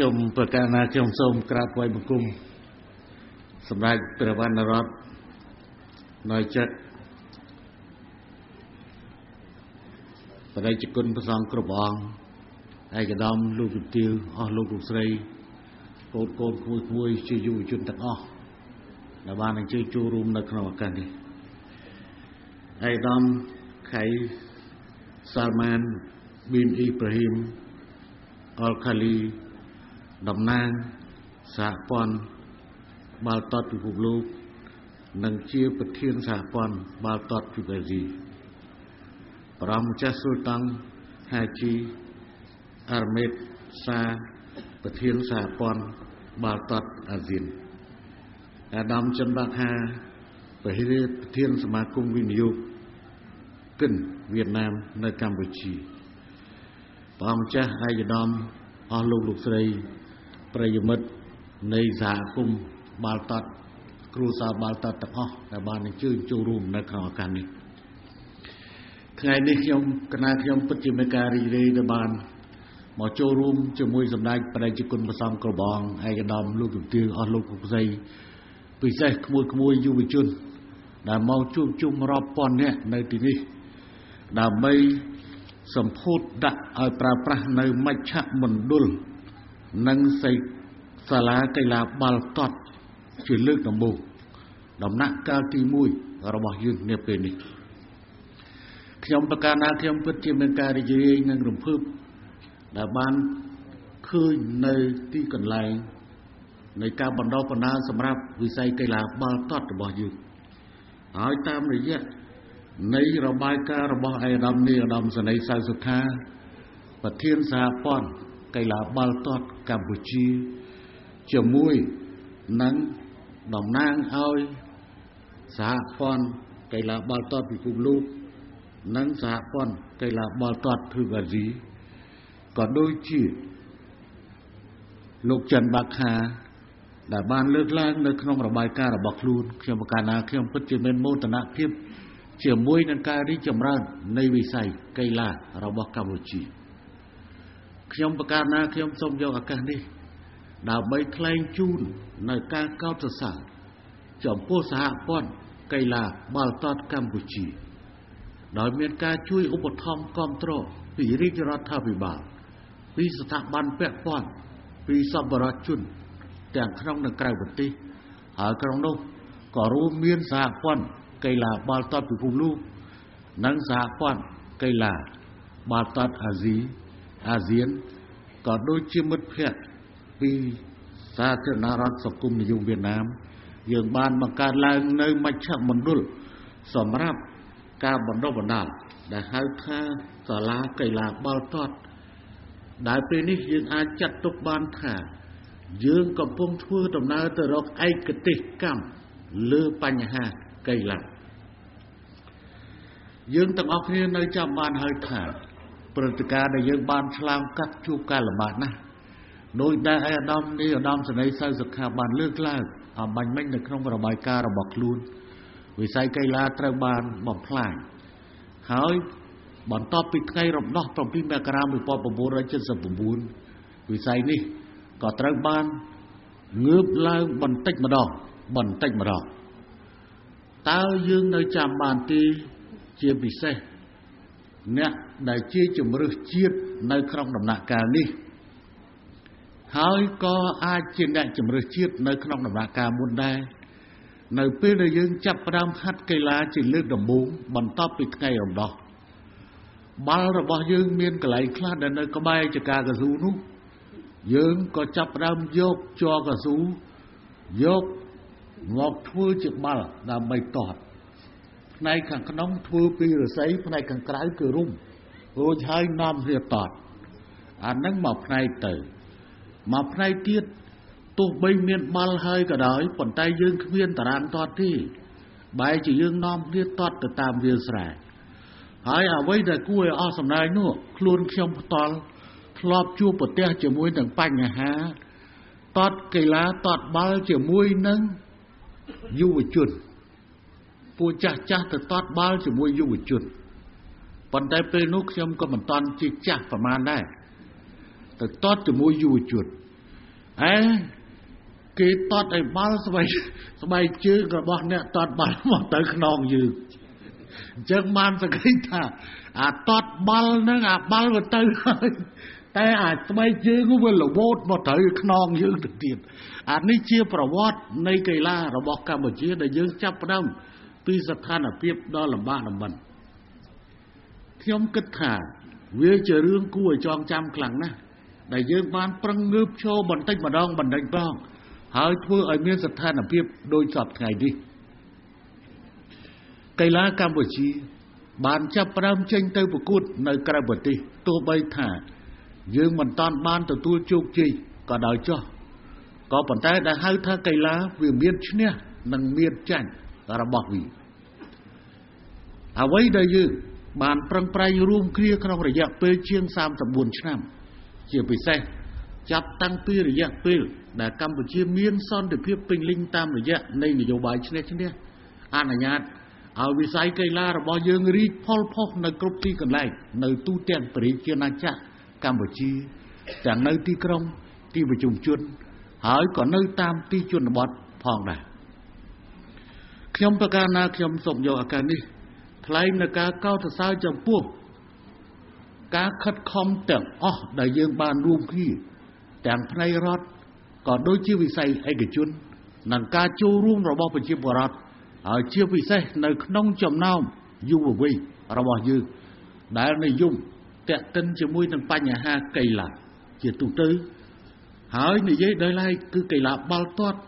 ខ្ញុំប្រកាសណាខ្ញុំសូមក្រាបថ្វាយបង្គំសម្ដេចព្រះវណ្ណរដ្ឋនៅចិត្តបរិជ្ជគុណព្រះសង្ឃគ្រប់អង្គឯកឧត្តមលោកជំទាវអស់លោកលោកស្រីកូនកូនគួយគួយជាយុវជនទាំងអស់ដែលបានអញ្ជើញចូលរួមនៅក្នុងឱកាសនេះឯកឧត្តមខៃសាលម៉ានប៊ីនអ៊ីប្រាហ៊ីមអលខាលី តំណាងសហព័ន្ធបាល់ទាត់ពិភពលោកនិងជាប្រធានសហព័ន្ធបាល់ទាត់ពិភពអាស៊ីប្រមម្ចាស់ស៊ុលតាំងហាជីអារមេតសាប្រធានសហព័ន្ធបាល់ទាត់អាស៊ានអាដាមចិនបាក់ហាប្រធានសមាគមវិនិយោគគិនវៀតណាមនៅកម្ពុជាព្រះម្ចាស់ឯកឧត្តមអស់លោកលោកស្រី ប្រិយមិត្តនៃសហគមន៍បាល់តាត់គ្រូសាបាល់តាត់ទាំងអស់ដែលបានអញ្ជើញចូលរួមនៅក្នុងឱកាសនេះថ្ងៃនេះខ្ញុំគណៈខ្ញុំពិតជាមេការរីករាយដែលបានមកចូលរួមជាមួយសម្ដេចបរិជ្ជគុណប្រសំក្របងឯកឧត្តមលោកជំទាវអស់លោកលោកស្រីពិសេសក្មួយក្មួយយុវជន ដែលមកជួបជុំរាប់ពាន់នាក់នៅទីនេះដើម្បីសម្ពោធដាក់ឲ្យប្រើប្រាស់នៅមជ្ឈមណ្ឌល និងសីសាលាកីឡាបាល់ទាត់ជាលើកដំបូងដំណាក់កាលទី1របស់យើងនាពេលនេះខ្ញុំប្រកាសថាខ្ញុំពិតជាមានការរីករាយនិងរំភើបដែលបានឃើញនៅទីកន្លែងនៃការបណ្ដុះបណ្ដាលសម្រាប់វិស័យកីឡាបាល់ទាត់របស់យើងហើយតាមរយៈនៃរបាយការណ៍របស់ឯកឧត្តមនាយឧត្តមសេនីយ៍សៅសុខាប្រធានសហព័ន្ធ កីឡាបាល់ទាត់កម្ពុជាជាមួយនឹងតំណាងឲ្យសហព័ន្ធកីឡាបាល់ទាត់ពិភពលោកនិងសហព័ន្ធកីឡាបាល់ទាត់ទ្វីបអាស៊ីក៏ដូចជាលោកច័ន្ទបាក់ខា ដែលបានលើកឡើងនៅក្នុងរបាយការណ៍របស់ខ្លួនខ្ញុំប្រកាសថាខ្ញុំពិតជាមានមោទនភាពជាមួយនឹងការរីកចម្រើននៃវិស័យកីឡារបស់កម្ពុជា ខ្ញុំប្រកាសថាខ្ញុំសូមយកឱកាសនេះដើម្បីថ្លែងជូននៅការកោតសរសើរចំពោះសហព័ន្ធកីឡាបាល់ទាត់កម្ពុជា ដោយមានការជួយឧបត្ថម្ភគ្រប់គ្រងពីរាជរដ្ឋាភិបាលពីស្ថាប័នពាក់ព័ន្ធពីសប្បុរសជនទាំងក្នុងនិងក្រៅប្រទេសហើយក្នុងនោះក៏រួមមានសហព័ន្ធកីឡាបាល់ទាត់ពិភពលោកនិងសហព័ន្ធកីឡាបាល់ទាត់អាស៊ី អាស៊ានក៏ដូចជាមិត្តភ័ក្តិពីសាធារណរដ្ឋសង្គមនិយមវៀតណាម យើងបានបង្កើតឡើងនៅមជ្ឈមណ្ឌលសម្រាប់ការបណ្ដុះបណ្ដាលដែលហៅថាសាលាកីឡាបាល់ទាត់ដែលពេលនេះយើងអាចចាត់ទុកបានថា យើងកំពុងធ្វើដំណើរទៅរកឯកទេសកម្មលើបញ្ហាកីឡាយើងទាំងអស់គ្នានៅចាំបានហើយថា ព្រឹត្តិការណ៍ដែលយើងបានឆ្លងកាត់ជួបការលំបាកណាស់ដោយដែលឯកឧត្តមនេះឧត្តមសេនីយ៍សៅសុខាបានលើកឡើងអំបញ្ញមិញនៅក្នុងរបាយការណ៍របស់ខ្លួនវិស័យកីឡាត្រូវបានបំផ្លាញហើយបន្ទាប់ពីថ្ងៃរំដោះ7មករា1979វិស័យនេះក៏ត្រូវបានងើបឡើងបន្តិចម្ដងបន្តិចម្ដងតើយើងនៅចាំបានទេជាពិសេស អ្នកដែលជាជំរឹះជាតិនៅក្នុងដំណាក់កាលនេះ ហើយក៏អាចជាអ្នកជំរឹះជាតិនៅក្នុងដំណាក់កាលមុនដែរនៅពេលដែលយើងចាប់ផ្ដើមហាត់កីឡាជាលើកដំបូងបន្ទាប់ពីថ្ងៃរំដោះបាល់របស់យើងមានកន្លែងខ្លះដែលនៅក្បែរចកាកស៊ូនោះយើងក៏ចាប់ផ្ដើមយកជ័រកស៊ូយកមកធ្វើជាបាល់ដើម្បីតត ផ្នែកខាងក្នុងធ្វើពីរស័យផ្នែកខាងក្រៅគឺរុំរួចហើយនាំវាតតអានឹងមកផ្នែកទៅមកផ្នែកទៀតទោះបីមានបាល់ហើយក៏ដោយប៉ុន្តែយើងគ្មានតារាងតតទេបែរជាយើងនាំគ្នាតតទៅតាមវាលស្រែហើយអ្វីដែលគួរឲ្យអស់សំណាញ់នោះខ្លួនខ្ញុំផ្ទាល់ធ្លាប់ជួបប្រទះជាមួយនឹងបញ្ហាតតកីឡាតតបាល់ជាមួយនឹងយុវជន ពួកចាស់ចាស់ទៅតតបាល់ជាមួយយុវជនប៉ុន្តែពេលនោះខ្ញុំក៏មិនតាន់ជាចាស់ប្រមាណដែរទៅតតជាមួយយុវជនអេគេតតឲ្យបាល់ស្បែកស្បែកជើងរបស់អ្នកតតបាល់មកទៅខ្នងយើងអញ្ចឹងបានសង្កេតថា អាតតបាល់ហ្នឹងអាបាល់វាទៅហើយតែអាស្បែកជើងវាលវោតមកត្រូវខ្នងយើងទៅទៀតអានេះជាប្រវត្តិនៃកីឡារបស់កម្ពុជាដែលយើងចាប់ផ្ដើម ពីស្ថានភាពដ៏លំបាកលំបិនខ្ញុំគិតថាវាជារឿងគួរឲ្យចងចាំខ្លាំងណាស់ដែលយើងបានប្រឹងងើបឈរបន្តិចម្ដងបន្តិចម្ដងហើយធ្វើឲ្យមានស្ថានភាពដូចសពថ្ងៃនេះកីឡាកម្ពុជា បានចាប់ផ្ដើមចេញទៅប្រកួត នៅក្រៅប្រទេសទោះបីថា យើងមិនតាន់បានទទួលជោគជ័យក៏ដោយចុះក៏ប៉ុន្តែដែលហៅថាកីឡាវាមានឈ្នះនិងមានចាញ់របស់វា អ្វីដែលយើងបានប្រឹងប្រែងរួមគ្នាក្នុងរយៈពេលជាង34ឆ្នាំ ជាពិសេសចាប់តាំងពីរយៈពេលដែលកម្ពុជាមានសន្តិភាពពេញលេញតាមរយៈនៃនយោបាយឈ្នះឈ្នះអនុញ្ញាតឲ្យវិស័យកីឡារបស់យើងរីកផលផុសនៅគ្រប់ទីកន្លែងនៅទូទាំងប្រជាណាចក្រកម្ពុជាទាំងនៅទីក្រុងទីប្រជុំជន ហើយក៏នៅតាមទីជនបទផងដែរខ្ញុំប្រកាសណាខ្ញុំសូមយកឱកាសនេះ ថ្លែងនៅការកោតសរសើរចំពោះការខិតខំទាំងអស់ដែលយើងបានរួមគ្នាទាំងផ្នែករដ្ឋក៏ដូចជាវិស័យឯកជននិងការចូលរួមរបស់ប្រជាពលរដ្ឋហើយជាពិសេសនៅក្នុងចំណោមយុវវ័យរបស់យើងដែលនិយមតេតិនជាមួយនឹងបញ្ហាកីឡាជាទូទៅហើយនិយាយដោយឡែកគឺកីឡាបាល់ទាត់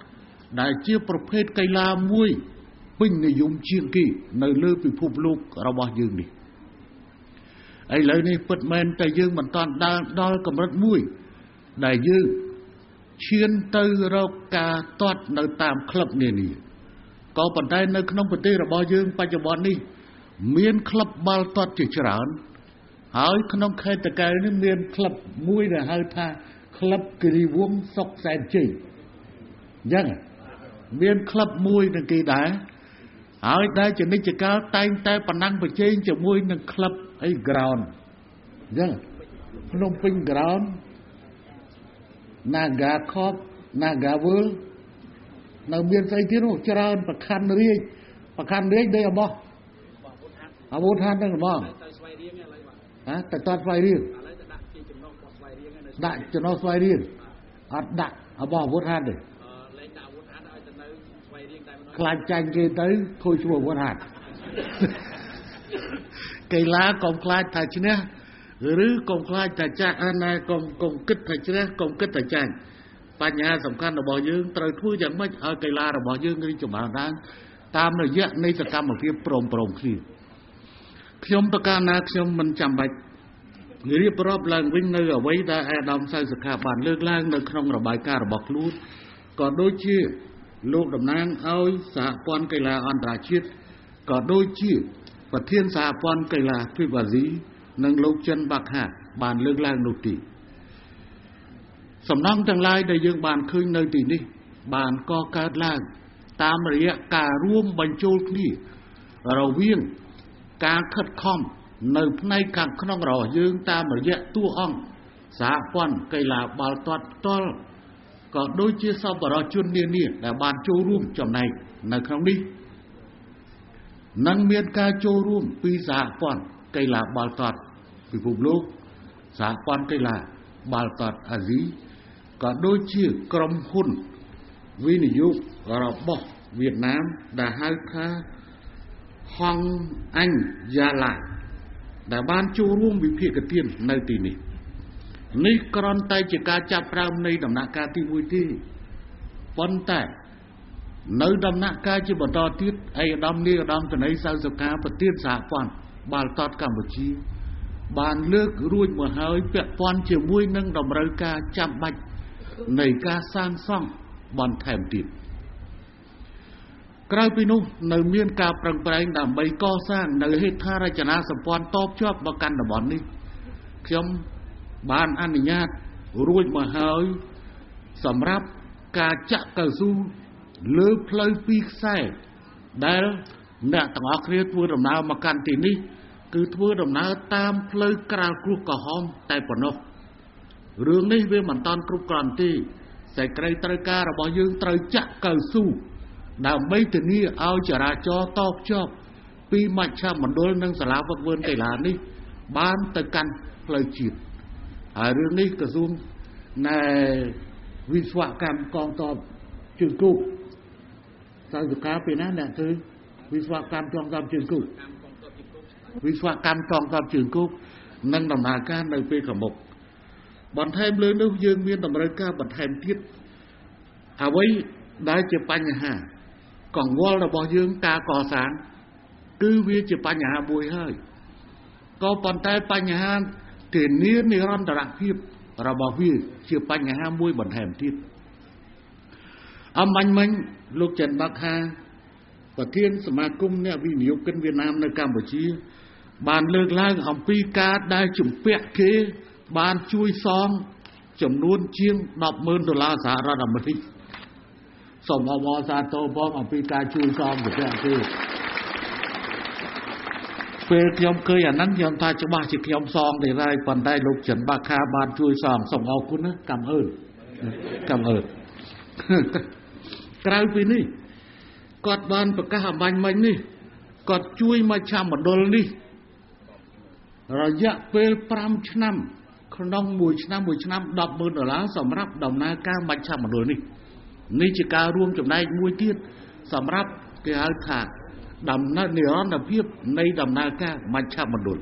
ដែលជាប្រភេទកីឡាមួយ ពេញនិយមជាងគេនៅលើពិភពលោករបស់យើងនេះឥឡូវនេះពិតមែនតែយើងមិនតាន់ដើរដល់កម្រិតមួយ ដែលយើងឈានទៅរកការទាត់នៅតាមក្លឹបនានាក៏ប៉ុន្តែនៅក្នុងប្រទេសរបស់យើងបច្ចុប្បន្ននេះ មានក្លឹបបាល់ទាត់ជាច្រើន ហើយក្នុងខេត្តតកែវនេះមានក្លឹបមួយដែលហៅថាក្លឹបគិរីវងសុកសែនជ័យអញ្ចឹងមានក្លឹបមួយនឹងគេដែរ ហើយដែលចនិច្ចកាលតែងតែប្រណាំងប្រជែងជាមួយនឹងក្លឹបអី ground អញ្ចឹងភ្នំពេញ ground Naga Corp Naga World នៅមានស្អីទៀតនោះច្រើនប្រខណ្ឌរាជប្រខណ្ឌរាជដូចរបស់អាវុធហាត់នឹងរបស់ទៅស្វ័យរៀងឥឡូវបាទហ៎ទៅតតស្វ័យរៀងឥឡូវទៅដាក់ជាចំណុះរបស់ស្វ័យរៀងដាក់ចំណុះស្វ័យរៀងអត់ដាក់របស់អាវុធហាត់ទេ ខ្លាចចាញ់គេទៅខូចឈ្មោះអាវុធហាត់កីឡាកុំខ្លាចថាឈ្នះឬកុំខ្លាចថាចាស់អណាកុំកុំគិតថាជ្រះកុំគិតថាចាញ់បញ្ហាសំខាន់របស់យើងត្រូវធ្វើយ៉ាងម៉េចឲ្យកីឡារបស់យើងរីកចម្រើនឡើងតាមរយៈនៃសកម្មភាពព្រមព្រំគ្នាខ្ញុំប្រកាសណាខ្ញុំមិនចាំបាច់រៀបរាប់ឡើងវិញនៅអ្វីដែលអាដាមសៅសខាបានលើកឡើងនៅក្នុងរបាយការណ៍របស់ខ្លួនក៏ដូចជា លោកតំណាងឲ្យសហព័ន្ធកីឡាអន្តរជាតិក៏ដូចជាប្រធានសហព័ន្ធកីឡាទ្វីបអាស៊ីនិងលោកចិនបាក់ហាបានលើកឡើងនោះទីសំណង់ទាំងឡាយដែលយើងបានឃើញនៅទីនេះ បានកកើតឡើង តាមរយៈការរួមបញ្ចូលគ្នារវាងការខិតខំនៅផ្នែកខាងក្នុងរបស់យើងតាមរយៈតួអង្គសហព័ន្ធកីឡាបាល់ទាត់ផ្ទាល់ ក៏ដូចជាសប្បុរសជននានាដែលបានចូលរួមចំណែកនៅក្នុងនេះនឹងមានការចូលរួមពីសហព័ន្ធកីឡាបាល់ទាត់ពិភពលោកសហព័ន្ធកីឡាបាល់ទាត់អាស៊ីក៏ដូចជាក្រុមហ៊ុនវិនិយោគរបស់វៀតណាមដែលហៅថាហងអញយ៉ាឡាដែលបានចូលរួមវិភាគទាននៅទីនេះ នេះគ្រាន់តែជាការចាប់ផ្ដើមនៃដំណាក់កាលទី1ទេប៉ុន្តែនៅដំណាក់កាលជាបន្តទៀតឯកឧត្តមនាយឧត្តមតន័យសៅសុខាប្រធានសហព័ន្ធបាល់ទាត់កម្ពុជា បានលើករួចមកហើយពាក់ព័ន្ធជាមួយនឹងតម្រូវការចាំបាច់នៃការសាងសង់បន្ថែមទៀតក្រៅពីនោះនៅមានការប្រឹងប្រែងដើម្បីកសាងនៅហេដ្ឋារចនាសម្ព័ន្ធតបជាប់មកកាន់តំបន់នេះខ្ញុំ បានអនុញ្ញាតរួចមកហើយសម្រាប់ការចាក់កៅស៊ូលើផ្លូវពីរខ្សែដែលអ្នកទាំងអស់គ្នាធ្វើដំណើរមកកាន់ទីនេះ គឺធ្វើដំណើរតាមផ្លូវក្រាលគ្រោះក្រហមតែប៉ុណ្ណោះរឿងនេះវាមិនតាន់គ្រប់គ្រាន់ទេសេចក្តីត្រូវការរបស់យើងត្រូវចាក់កៅស៊ូដើម្បីធានាឲ្យចរាចរណ៍តភ្ជាប់ពីមជ្ឈមណ្ឌលនិងសាលាវឹកវើនកីឡានេះ បានទៅកាន់ផ្លូវជាតិ ហើយរឿងនេះក្រសួងណែវិស្វកម្មកងទ័ពជើងគោកសៅសកាពេលណាអ្នកធ្វើវិស្វកម្មកងទ័ពជើងគោកវិស្វកម្មកងទ័ពជើងគោកនឹងដំណើរការនៅពេលខាងមុខបន្ថែមលើនោះយើងមានតម្រូវការបន្ថែមទៀតអ្វីដែលជាបញ្ហា កង្វល់របស់យើងការកសាង គឺវាជាបញ្ហាមួយហើយក៏ប៉ុន្តែបញ្ហា ធានានិរន្តរភាពរបស់វាជាបញ្ហាមួយបន្ថែមទៀតអំបញ្ញមិញលោកចិនបាក់ហាប្រធានសមាគមអ្នកវិនិយោគិនវៀតណាមនៅកម្ពុជា បានលើកឡើងអំពីការដែលជំពាក់គេបានជួយសងចំនួនជាង100000ដុល្លារសហរដ្ឋអាមេរិកសូមអបអរសាទរបងអំពីការជួយសងជំពាក់គេ ពេលខ្ញុំឃើញអាហ្នឹងខ្ញុំថាច្បាស់ជាខ្ញុំសងទេហើយប៉ុន្តែលោកចិនបាខាបានជួយសងសូមអរគុណណា cảm ơn cảm ơn ក្រៅពីនេះគាត់បានប្រកាសអំបញ្ញមិញនេះគាត់ជួយមជ្ឈមណ្ឌលនេះរយៈពេល5ឆ្នាំ ក្នុងមួយឆ្នាំមួយឆ្នាំ100000ដុល្លារសម្រាប់ដំណើរការមជ្ឈមណ្ឌលនេះនេះជាការរួមចំណែកមួយទៀតសម្រាប់គេហៅថា ដំណើរនិរន្តរភាពនៃដំណើរការមជ្ឈមណ្ឌល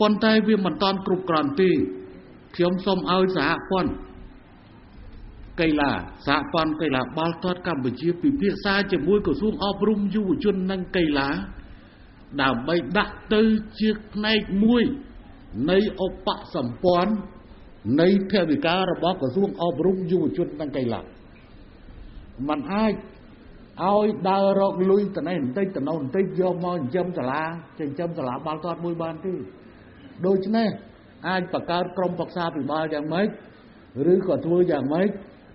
ប៉ុន្តែវាមិនតាន់គ្រប់គ្រាន់ទេខ្ញុំសូមឲ្យសហព័ន្ធកីឡាសហព័ន្ធកីឡាបាល់ទាត់កម្ពុជាពិភាក្សាជាមួយក្រសួងអប់រំយុវជននិងកីឡាដើម្បីដាក់ទៅជាផ្នែកមួយនៃឧបសម្ព័ន្ធនៃធនធានរបស់ក្រសួងអប់រំយុវជននិងកីឡាมันអាច ឲ្យដើររកលុយត្នេះបន្តិចត្នោះបន្តិចយកមកចិញ្ចឹមសាលាចិញ្ចឹមសាលាបាល់ទាត់មួយបានទេដូច្នេះអាចបង្កើតក្រុមប្រឹក្សាពិបាលយ៉ាងម៉េចឬក៏ធ្វើយ៉ាងម៉េច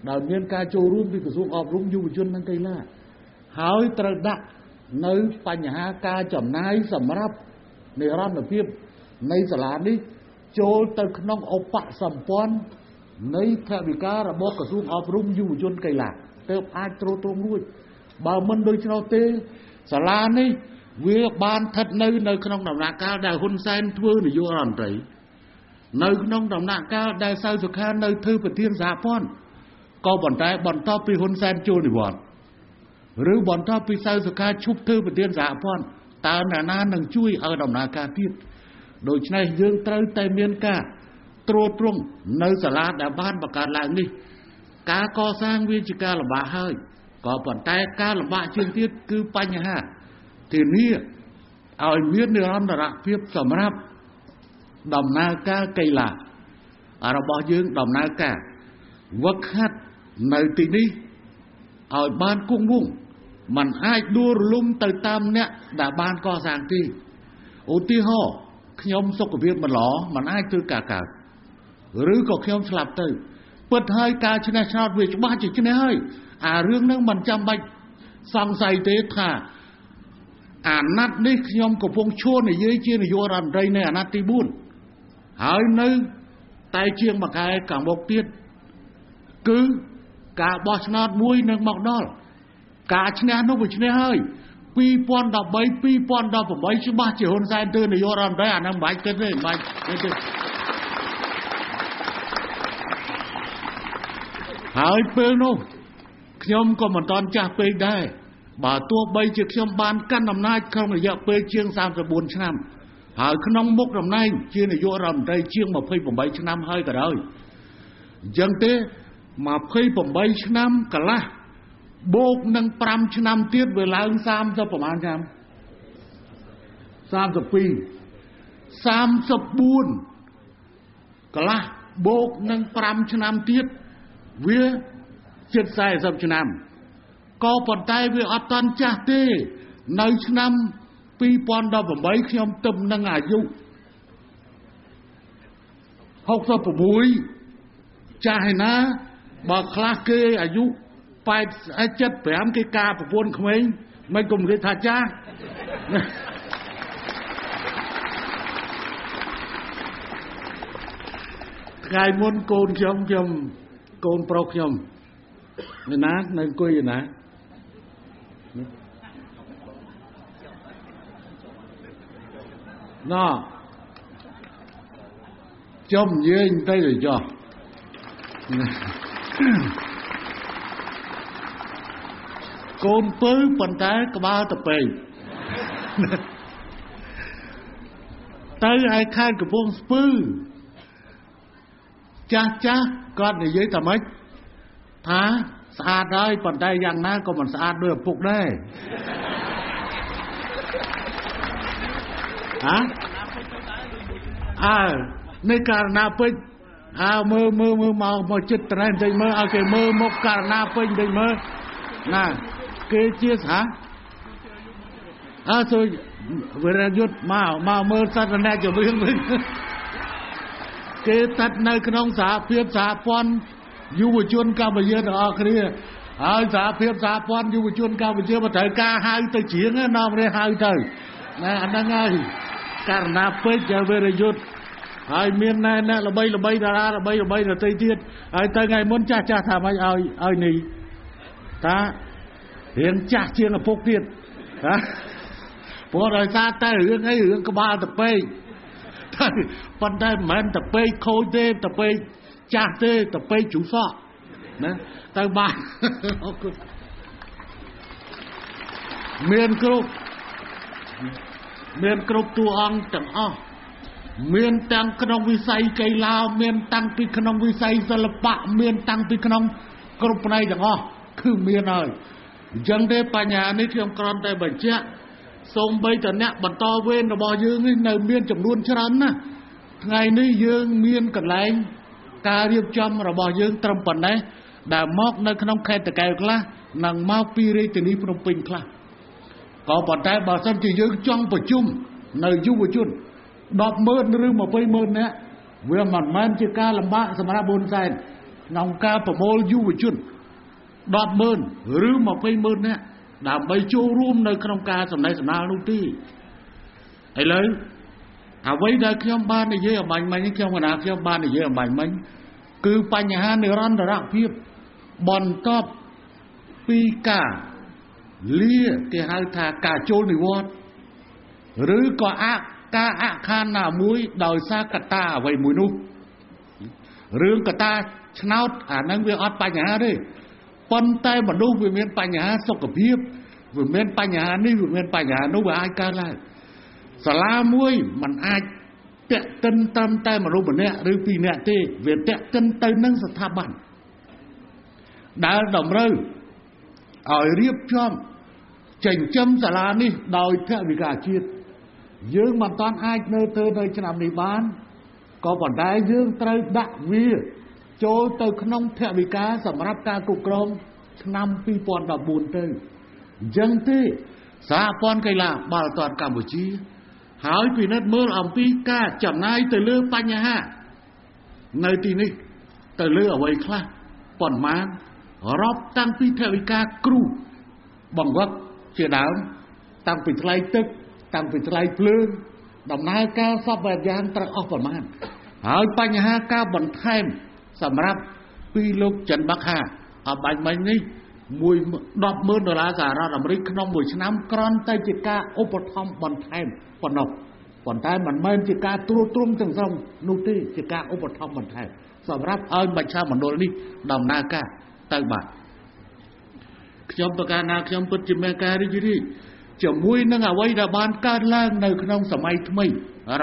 ដោយមានការចូលរួមពីក្រសួងអប់រំយុវជននិងកីឡាហើយត្រូវដាក់នៅបញ្ហាការចំណាយសម្រាប់និរន្តរភាពនៃសាលានេះចូលទៅក្នុងឧបសម្ព័ន្ធនៃថវិការបស់ក្រសួងអប់រំយុវជនកីឡាទើបអាចត្រួតត្រងរួច បើមិនដូច្នោះទេសាលានេះវាបានស្ថិតនៅនៅក្នុងដំណាក់កាលដែលហ៊ុនសែនធ្វើនយោបាយរដ្ឋមន្ត្រីនៅក្នុងដំណាក់កាលដែលសៅសុខានៅធ្វើប្រធានសហព័ន្ធក៏ប៉ុន្តែបន្ទាប់ពីហ៊ុនសែនចូលនិវត្តន៍ឬបន្ទាប់ពីសៅសុខាឈប់ធ្វើប្រធានសហព័ន្ធតើអ្នកណានឹងជួយឲ្យដំណើរការទៀតដូច្នេះយើងត្រូវតែមានការត្រួតត្រងនៅសាលាដែលបានបង្កើតឡើងនេះ ការកសាងវាជាការលំបាកហើយ ក៏ប៉ុន្តែការលំបាកជាងទៀតគឺបញ្ហាធានាឲ្យមាននិរន្តរភាពសម្រាប់ដំណើរការកីឡារបស់យើងដំណើរការវឹកហាត់នៅទីនេះឲ្យបានគង់វង្សมันអាចដួលរលំទៅតាមអ្នកដែលបានកសាងទីឧទាហរណ៍ខ្ញុំសុខភាពមិនល្អมันអាចធ្វើការកើតឬក៏ខ្ញុំស្លាប់ទៅពិតហើយការឈ្នះឆ្នោតវាច្បាស់ជាឈ្នះហើយ អារឿងហ្នឹងមិនចាំបាច់សង្ស័យទេថាអាណត្តិនេះខ្ញុំកំពុងឈួរនិយាយជានាយករដ្ឋមន្ត្រីនៅអាណត្តិទី4ហើយនៅតែជាងមួយខែខាងមុខទៀតគឺការបោះឆ្នោតមួយនឹងមកដល់ការឈ្នះនោះវាឈ្នះហើយ2013 2018ច្បាស់ជាហ៊ុនសែនធ្វើនាយករដ្ឋមន្ត្រីអានឹងមិនបាច់គិតទេមិនបាច់ទេហើយពេលនោះ ខ្ញុំក៏មិនតាន់ចាស់ពេកដែរបើទោះបីជាខ្ញុំបានកាន់អំណាចក្នុងរយៈពេលជាង34ឆ្នាំហើយក្នុងមុខតំណែងជានាយករដ្ឋមន្ត្រីជាង28ឆ្នាំហើយក៏ដោយអញ្ចឹងទេ28ឆ្នាំកន្លះបូកនឹង5ឆ្នាំទៀតវាឡើង30ប្រហែលឆ្នាំ32 34កន្លះបូកនឹង5ឆ្នាំទៀតវា ជិត40ឆ្នាំក៏ប៉ុន្តែវាអត់តាន់ចាស់ទេ នៅឆ្នាំ2018ខ្ញុំទឹមនឹងអាយុ66ចាស់ឯណា បើខ្លះគេអាយុ85គេការប្រពន្ធក្មេងមិនគុំគេថាចាស់ថ្ងៃមុនកូនខ្ញុំខ្ញុំកូនប្រុសខ្ញុំ នៅណានៅអង្គុយណាណោចំនិយាយទៅទៅចុះកូនពៅប៉ុន្តែក្បាលតពេកទៅឯខេត្តកំពង់ស្ពឺចាស់ចាស់គាត់និយាយថាម៉េច ថាស្អាតហើយប៉ុន្តែយ៉ាងណាក៏មិនស្អាតដូចឪពុកដែរហាអើនៃករណីពេជ្រអើមើលមើលមើលមកមកចិត្តត្រែបន្តិចមើលឲ្យគេមើលមកករណីពេជ្របន្តិចមើលណាគេជាសាអើសូវរយុទ្ធមកមកមើលសត្វអ្នកចម្រៀងវិញគេស្ថិតនៅក្នុងសហភាពសហព័ន្ធ យុវជនកម្ពុជាទាំងអស់គ្នាហើយសហភាពសហព័ន្ធយុវជនកម្ពុជាបើត្រូវការហៅទៅជាងនាំរះហៅទៅណាអាហ្នឹងហើយករណីពេជ្រវរយុទ្ធហើយមានណែអ្នកល្បីល្បីតារាល្បីល្បីដទៃទៀតហើយទៅថ្ងៃមុនចាស់ចាស់ថាម៉េចឲ្យឲ្យនេះតារៀងចាស់ជាងឪពុកទៀតណាព្រោះដោយសារតែរឿងអីរឿងក្បាលតពេកតែប៉ុន្តែមិនមែនតពេកខូចទេតពេក ចាស់ទេតពេកជ្រុសក់ណាទៅបានអរគុណមានគ្រប់មានគ្រប់តួអង្គទាំងអស់មានទាំងក្នុងវិស័យកីឡាមានតាំងពីក្នុងវិស័យសិល្បៈមានតាំងពីក្នុងគ្រប់ផ្នែកទាំងអស់គឺមានហើយអញ្ចឹងទេបញ្ហានេះខ្ញុំគ្រាន់តែបញ្ជាក់សូម្បីតអ្នកបន្តវេនរបស់យើងនេះនៅមានចំនួនច្រើនណាស់ថ្ងៃនេះយើងមានកន្លែង ការរៀបចំរបស់យើងត្រឹមប៉ុណ្ណេះដែលមកនៅក្នុងខេត្តតកែវខ្លះនិងមកពីរាជធានីភ្នំពេញខ្លះក៏ប៉ុន្តែបើសិនជាយើងចង់ប្រជុំនៅយុវជន100000ឬ20000នាក់វាមិនមែនជាការលំបាកសម្រាប់ហ៊ុនសែនក្នុងការប្រមូលយុវជន100000ឬ20000នាក់ដើម្បីចូលរួមនៅក្នុងការសម្ដែងសម្ដាលនោះទេឥឡូវ អ្វីដែលខ្ញុំបាននិយាយអំបញ្ញមិញខ្ញុំកណាខ្ញុំបាននិយាយអំបញ្ញមិញគឺបញ្ហានិរន្តរភាពបន្ទាប់ពីការលាគេហៅថាការចូលនិវត្តន៍ឬក៏អការអខានណាមួយដោយសារកត្តាអ្វីមួយនោះរឿងកត្តាឆ្នោតអានឹងវាអត់បញ្ហាទេប៉ុន្តែមនុស្សវាមានបញ្ហាសុខភាពវាមានបញ្ហានេះវាមានបញ្ហានោះវាអាចកើតឡើង សាលាមួយมันអាចតាក់ទិនត្រឹមតែមនុស្សម្នាក់ឬពីរនាក់ទេវាតាក់ទិនទៅនឹងស្ថាប័នដែលតម្រូវឲ្យរៀបចំចិញ្ចឹមសាលានេះដោយថវិកាជាតិយើងមិនតាន់អាចនៅទៅនៅឆ្នាំនេះបានក៏ប៉ុន្តែយើងត្រូវដាក់វាចូលទៅក្នុងថវិកាសម្រាប់ការគ្រប់គ្រងឆ្នាំ2014ទៅអញ្ចឹងទេសហព័ន្ធកីឡាបាល់ទាត់កម្ពុជា ហើយពិនិត្យមើលអំពីការចំណាយទៅលើបញ្ហា នៅទីនេះទៅលើអ្វីខ្លះប៉ុន្មានរាប់តាំងពីថវិកាគ្រូបង្វឹកជាដើម តាំងពីថ្លៃទឹក តាំងពីថ្លៃភ្លើងដំណើរការសពបែបយ៉ាងត្រូវអស់ប្រមាណហើយបញ្ហាការបន្ថែម សម្រាប់ពីលោកចិនបាក់ហាអបាញ់មិញនេះ មួយ100000ដុល្លារសហរដ្ឋអាមេរិកក្នុងមួយឆ្នាំក្រន់តែជាការឧបត្ថម្ភបន្ថែមប៉ុណ្ណោះប៉ុន្តែមិនមែនជាការត្រួតត្រងទាំងស្រុងនោះទេជាការឧបត្ថម្ភបន្ថែមសម្រាប់ឲ្យមជ្ឈមណ្ឌលនេះដំណើរការទៅបាទខ្ញុំប្រកាសណាខ្ញុំពិតជាមានការរីករាយជាមួយនឹងអ្វីដែលបានកើតឡើងនៅក្នុងសម័យថ្មី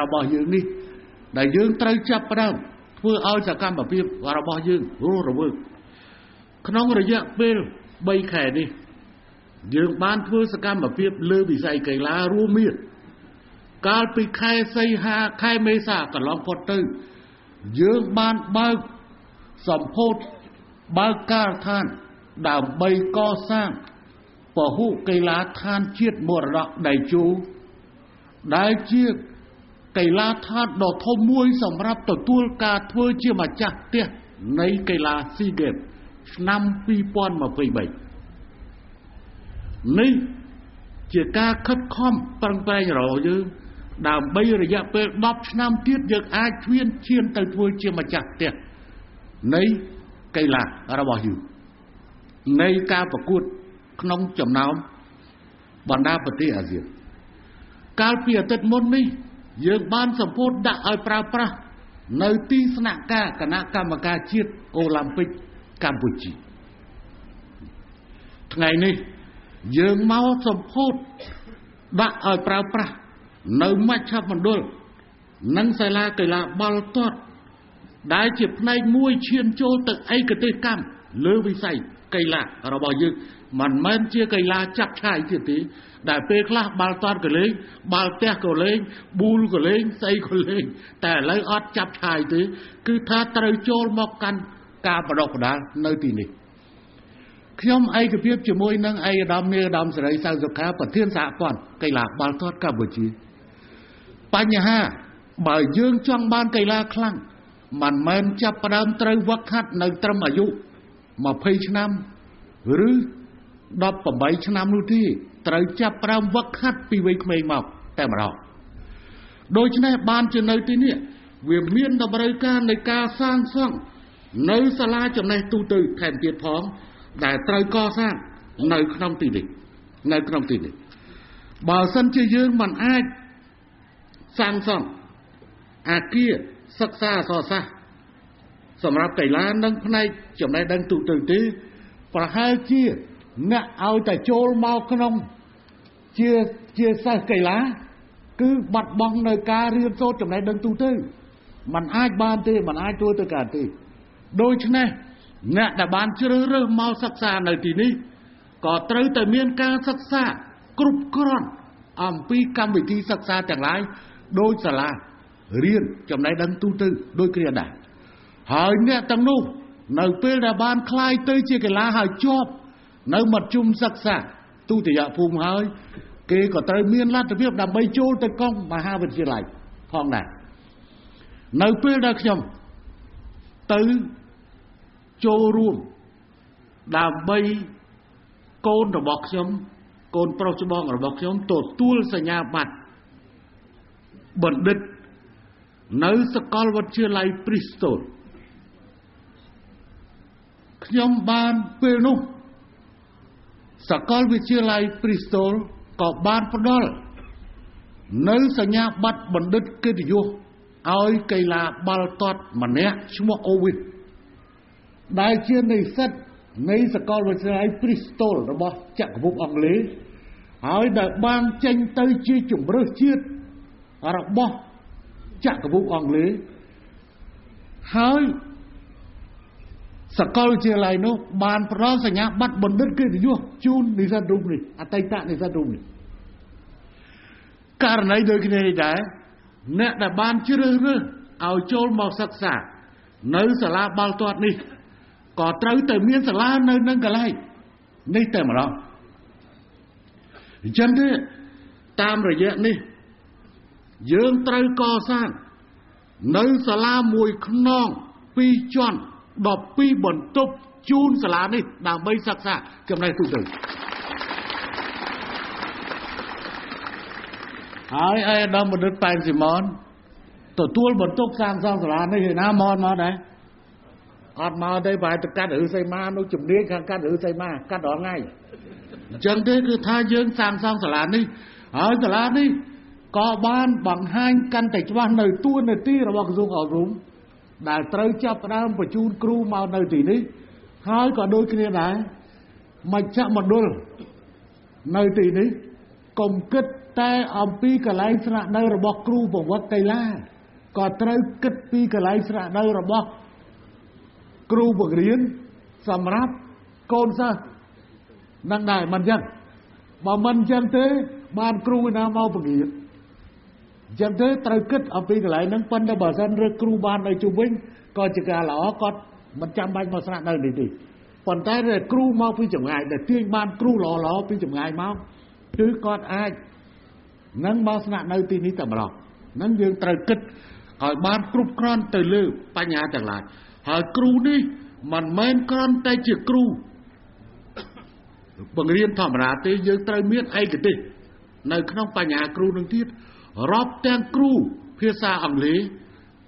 របស់យើងនេះ ដែលយើងត្រូវចាប់ផ្ដើមធ្វើឲ្យសកម្មភាពរបស់យើងរស់រវើកក្នុងរយៈពេល 3ខែនេះ យើងបានធ្វើសកម្មភាពលើវិស័យកីឡារួមមានកាលពីខែសីហាខែមេសាកន្លងផុតទៅ យើងបានបើកសម្ពោធបើកការដ្ឋានដើម្បីកសាងពហុកីឡាដ្ឋានជាតិមរតកដៃជូដែលជាកីឡាដ្ឋានដ៏ធំមួយសម្រាប់ទទួលការធ្វើជាម្ចាស់ផ្ទះនៃកីឡាស៊ីហ្គេម ឆ្នាំ2023នេះជាការខិតខំប្រឹងប្រែងរបស់យើងដើម្បីរយៈពេល10ឆ្នាំទៀតយើងអាចឈានឈានទៅធ្វើជាម្ចាស់ផ្ទះនៃកីឡារបស់យើងនៃការប្រកួតក្នុងចំណោមបណ្ដាប្រទេសអាស៊ានកាលពីអាទិត្យមុននេះ យើងបានសម្ពោធដាក់ឲ្យប្រើប្រាស់នៅទីស្នាក់ការគណៈកម្មការជាតិអូឡ িম্প ិក កម្ពុជាថ្ងៃនេះយើងមកសម្ពោធដាក់ឲ្យប្រើប្រាស់នៅមជ្ឈមណ្ឌលនិងសាលាកីឡាបាល់ទាត់ដែលជាផ្នែកមួយឈានចូលទៅឯកទេសកម្មលើវិស័យកីឡារបស់យើងមិនមែនជាកីឡាចាប់ឆាយទៀតទេដែលពេលខ្លះបាល់ទាត់ក៏លេងបាល់ទះក៏លេងប៊ូលក៏លេងស្អីក៏លេងតែឥឡូវអត់ចាប់ឆាយទេគឺថាត្រូវចូលមកកាន់ ការបដិបដាលនៅទីនេះខ្ញុំឯកភាពជាមួយនឹងឯកឧត្តមនាយឧត្តមសេរីសៅសុខាប្រធានសហព័ន្ធកីឡាបាល់ទាត់កម្ពុជាបញ្ហាបើយើងចង់បានកីឡាខ្លាំងមិនមែនចាប់ផ្ដើមត្រូវវឹកហាត់នៅត្រឹមអាយុ20ឆ្នាំឬ18ឆ្នាំនោះទេត្រូវចាប់ផ្ដើមវឹកហាត់ពីវ័យក្មេងមកតែម្ដងដូច្នេះបានជានៅទីនេះវាមានតម្រូវការនៃការសាងសង់ នៅសាលាចំណេះទូទៅថែមទៀតផងដែលត្រូវកសាងនៅក្នុងទីនេះនៅក្នុងទីនេះបើសិនជាយើងមិនអាចសាងសង់អាគារសិក្សាអក្សរសាស្ត្រសម្រាប់កីឡានិងផ្នែកចំណេះដឹងទូទៅទេប្រហែលជាអ្នកឲ្យតែចូលមកក្នុងជាជាសិស្សកីឡាគឺបាត់បង់នៅការរៀនសូត្រចំណេះដឹងទូទៅมันអាចបានទេมันអាចធ្វើទៅកើតទេ ដូច្នេះអ្នកដែលបានជ្រើសរើសមកសិក្សានៅទីនេះក៏ត្រូវតែមានការសិក្សាគ្រប់គ្រាន់អំពីកម្មវិធីសិក្សាទាំងឡាយដោយសាលារៀនចំណេះដឹងទូទៅដោយគ្រាដែរហើយអ្នកទាំងនោះនៅពេលដែលបានคลายទៅជាកីឡាហើយជាប់នៅមធ្យមសិក្សាទុតិយភូមិហើយគេក៏ត្រូវមានលទ្ធភាពដើម្បីចូលទៅកងមហាវិទ្យាល័យផងដែរនៅពេលដែលខ្ញុំទៅ ចូលរួមដើម្បីកូនរបស់ខ្ញុំ កូនប្រុសច្បងរបស់ខ្ញុំទទួលសញ្ញាបត្របណ្ឌិតនៅសាកលវិទ្យាល័យ Bristol ខ្ញុំបានពេលនោះសាកលវិទ្យាល័យ Bristol ក៏បានផ្ដល់នៅសញ្ញាបត្របណ្ឌិតកិត្តិយសឲ្យកីឡាបាល់ទាត់ម្នាក់ឈ្មោះអូវិន ដែលជានិស្សិតនៃសាកលវិទ្យាល័យ Bristol របស់ចក្រភពអង់គ្លេសហើយដែលបានចេញទៅជាជំរើសជាតិរបស់ចក្រភពអង់គ្លេសហើយសាកលវិទ្យាល័យនោះបានផ្ដល់សញ្ញាបត្របណ្ឌិតកិត្តិយសជូននិស្សិតរូបនេះអតីតនិស្សិតរូបនេះករណីដូចគ្នានេះដែរអ្នកដែលបានជ្រើសរើសឲ្យចូលមកសិក្សា នៅសាលាបាល់ទាត់នេះ ក៏ត្រូវតែមានសាលានៅនឹងកន្លែងនេះតែម្ដងអញ្ចឹងទេតាមរយៈនេះ យើងត្រូវកសាងនៅសាលាមួយខ្នង2ជាន់12បន្ទប់ជូនសាលានេះដើម្បីសិក្សាចំណេះទូទៅហើយអេដាមបណ្ឌិតប៉ែនស៊ីម៉ុនទទួលបន្ទុកសាងសង់សាលានេះឯណាមកមកដែរ អត់មកទេប្រហែលទៅកាត់ឬសីមានោះជំនាញខាងកាត់ឬសីមាកាត់រាល់ថ្ងៃអញ្ចឹងទេគឺថាយើងសាងសង់សាលានេះហើយសាលានេះក៏បានបង្ហាញកាន់តែច្បាស់នៅទួនាទីរបស់ក្រសួងអប់រំដែលត្រូវចាប់ផ្ដើមបញ្ជូនគ្រូមកនៅទីនេះហើយក៏ដូចគ្នាដែរមជ្ឈមណ្ឌលនៅទីនេះកុំគិតតែអំពីកន្លែងស្នាក់នៅរបស់គ្រូបង្វឹកកីឡាក៏ត្រូវគិតពីកន្លែងស្នាក់នៅរបស់ គ្រូបង្រៀនសម្រាប់កូនសិស្សនឹងដែរមិនចឹងបើមិនចឹងទេ បានគ្រូណាមកបង្រៀនចឹងទេត្រូវគិតអំពីកន្លែងហ្នឹងប៉ុន្តែបើសិនរើគ្រូបាននៅជុំវិញក៏ជាការល្អគាត់មិនចាំបាច់មកស្នាក់នៅនេះទេប៉ុន្តែគ្រូមកពីចម្ងាយដែលទាញបានគ្រូល្អល្អពីចម្ងាយមកគឺគាត់អាចនឹងមកស្នាក់នៅទីនេះតែម្ដងនឹងយើងត្រូវគិតឲ្យបានគ្រប់គ្រាន់ទៅលើបញ្ហាទាំងឡាយ ហើយគ្រូនេះមិនមែនគ្រាន់តែជាគ្រូបង្រៀនធម្មតាទេយើងត្រូវមានឯកទេសនៅក្នុងបញ្ហាគ្រូនឹងទៀតរាប់ទាំងគ្រូភាសាអង់គ្លេស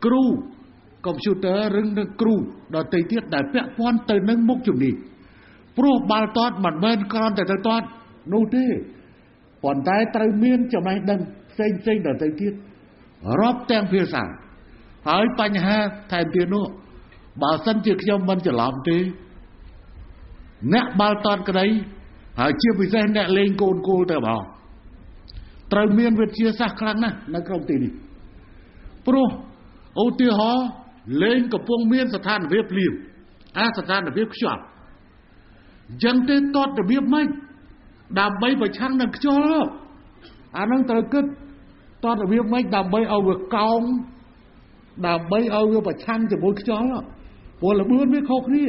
គ្រូកុំព្យូទ័រឬនឹងគ្រូដទៃទៀតដែលពាក់ព័ន្ធទៅនឹងមុខជំនាញព្រោះបាល់ទាត់មិនមែនគ្រាន់តែទៅទាត់នោះទេប៉ុន្តែត្រូវមានចំណេះដឹងផ្សេងផ្សេងដទៃទៀតរាប់ទាំងភាសាហើយបញ្ហាថែមទៀតនោះ បើសិនជាខ្ញុំមិនច្រឡំទេ អ្នកបាល់ទាត់ក្តីហើយជាពិសេសអ្នកលេងកូនគោលទៅបងត្រូវមានវិទ្យាសាស្ត្រខ្លាំងណាស់នៅក្នុងទីនេះព្រោះឧទាហរណ៍លេងកំពុងមានស្ថានភាពភ្លៀងអាស្ថានភាពខ្យល់ចឹងទេតតរបៀបម៉េចដើម្បីប្រឆាំងនឹងខ្យល់អានឹងត្រូវគិតតតរបៀបម៉េចដើម្បីឲ្យវាកោងដើម្បីឲ្យវាប្រឆាំងជាមួយខ្យល់ ព្រោះលបឿនវាខុសគ្នា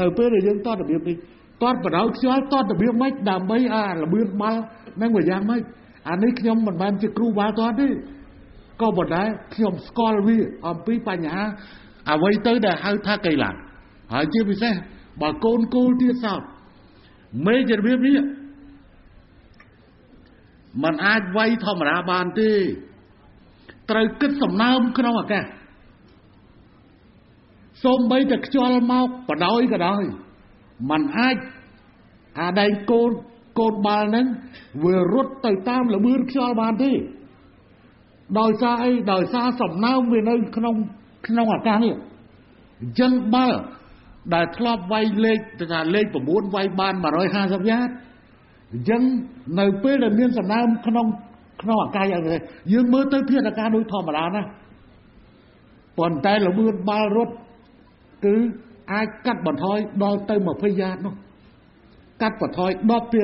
នៅពេលដែលយើងតតរបៀបនេះតតបដៅខ្យល់តតរបៀបម៉េចដើម្បីអាលបឿនបាល់នឹងវាយ៉ាងម៉េចអានេះខ្ញុំមិនបានជាគ្រូបាល់ទាត់ទេក៏ប៉ុន្តែខ្ញុំស្គាល់វាអំពីបញ្ហាអ្វីទៅដែលហៅថាកីឡាហើយជាពិសេសបើកូនគោលទៀតសោតមេជារបៀបនេះมันអាចវាយធម្មតាបានទេ ត្រូវគិតសំណើមក្នុងអាកាស សូម្បីតែខ្យល់មកបដ ாய் ក៏ដោយมันអាចអាដែងកូនកូនបាល់ហ្នឹងវារត់ទៅតាមលបឿនខ្យល់បានទេដោយសារអីដោយសារសំណើមវានៅក្នុងក្នុងអាកាសនេះអញ្ចឹងបាល់ដែលធ្លាប់វាយលេខទៅថាលេខ9វាយបាន150យ៉ាតអញ្ចឹងនៅពេលដែលមានសំណើមក្នុងក្នុងអាកាសយ៉ាងនេះយើងមើលទៅធាតុអាកាសដូចធម្មតាណាប៉ុន្តែល្បឿនបាល់រត់ គឺអាចកាត់បន្ថយដល់ទៅ20យ៉ាតនោះកាត់បន្ថយ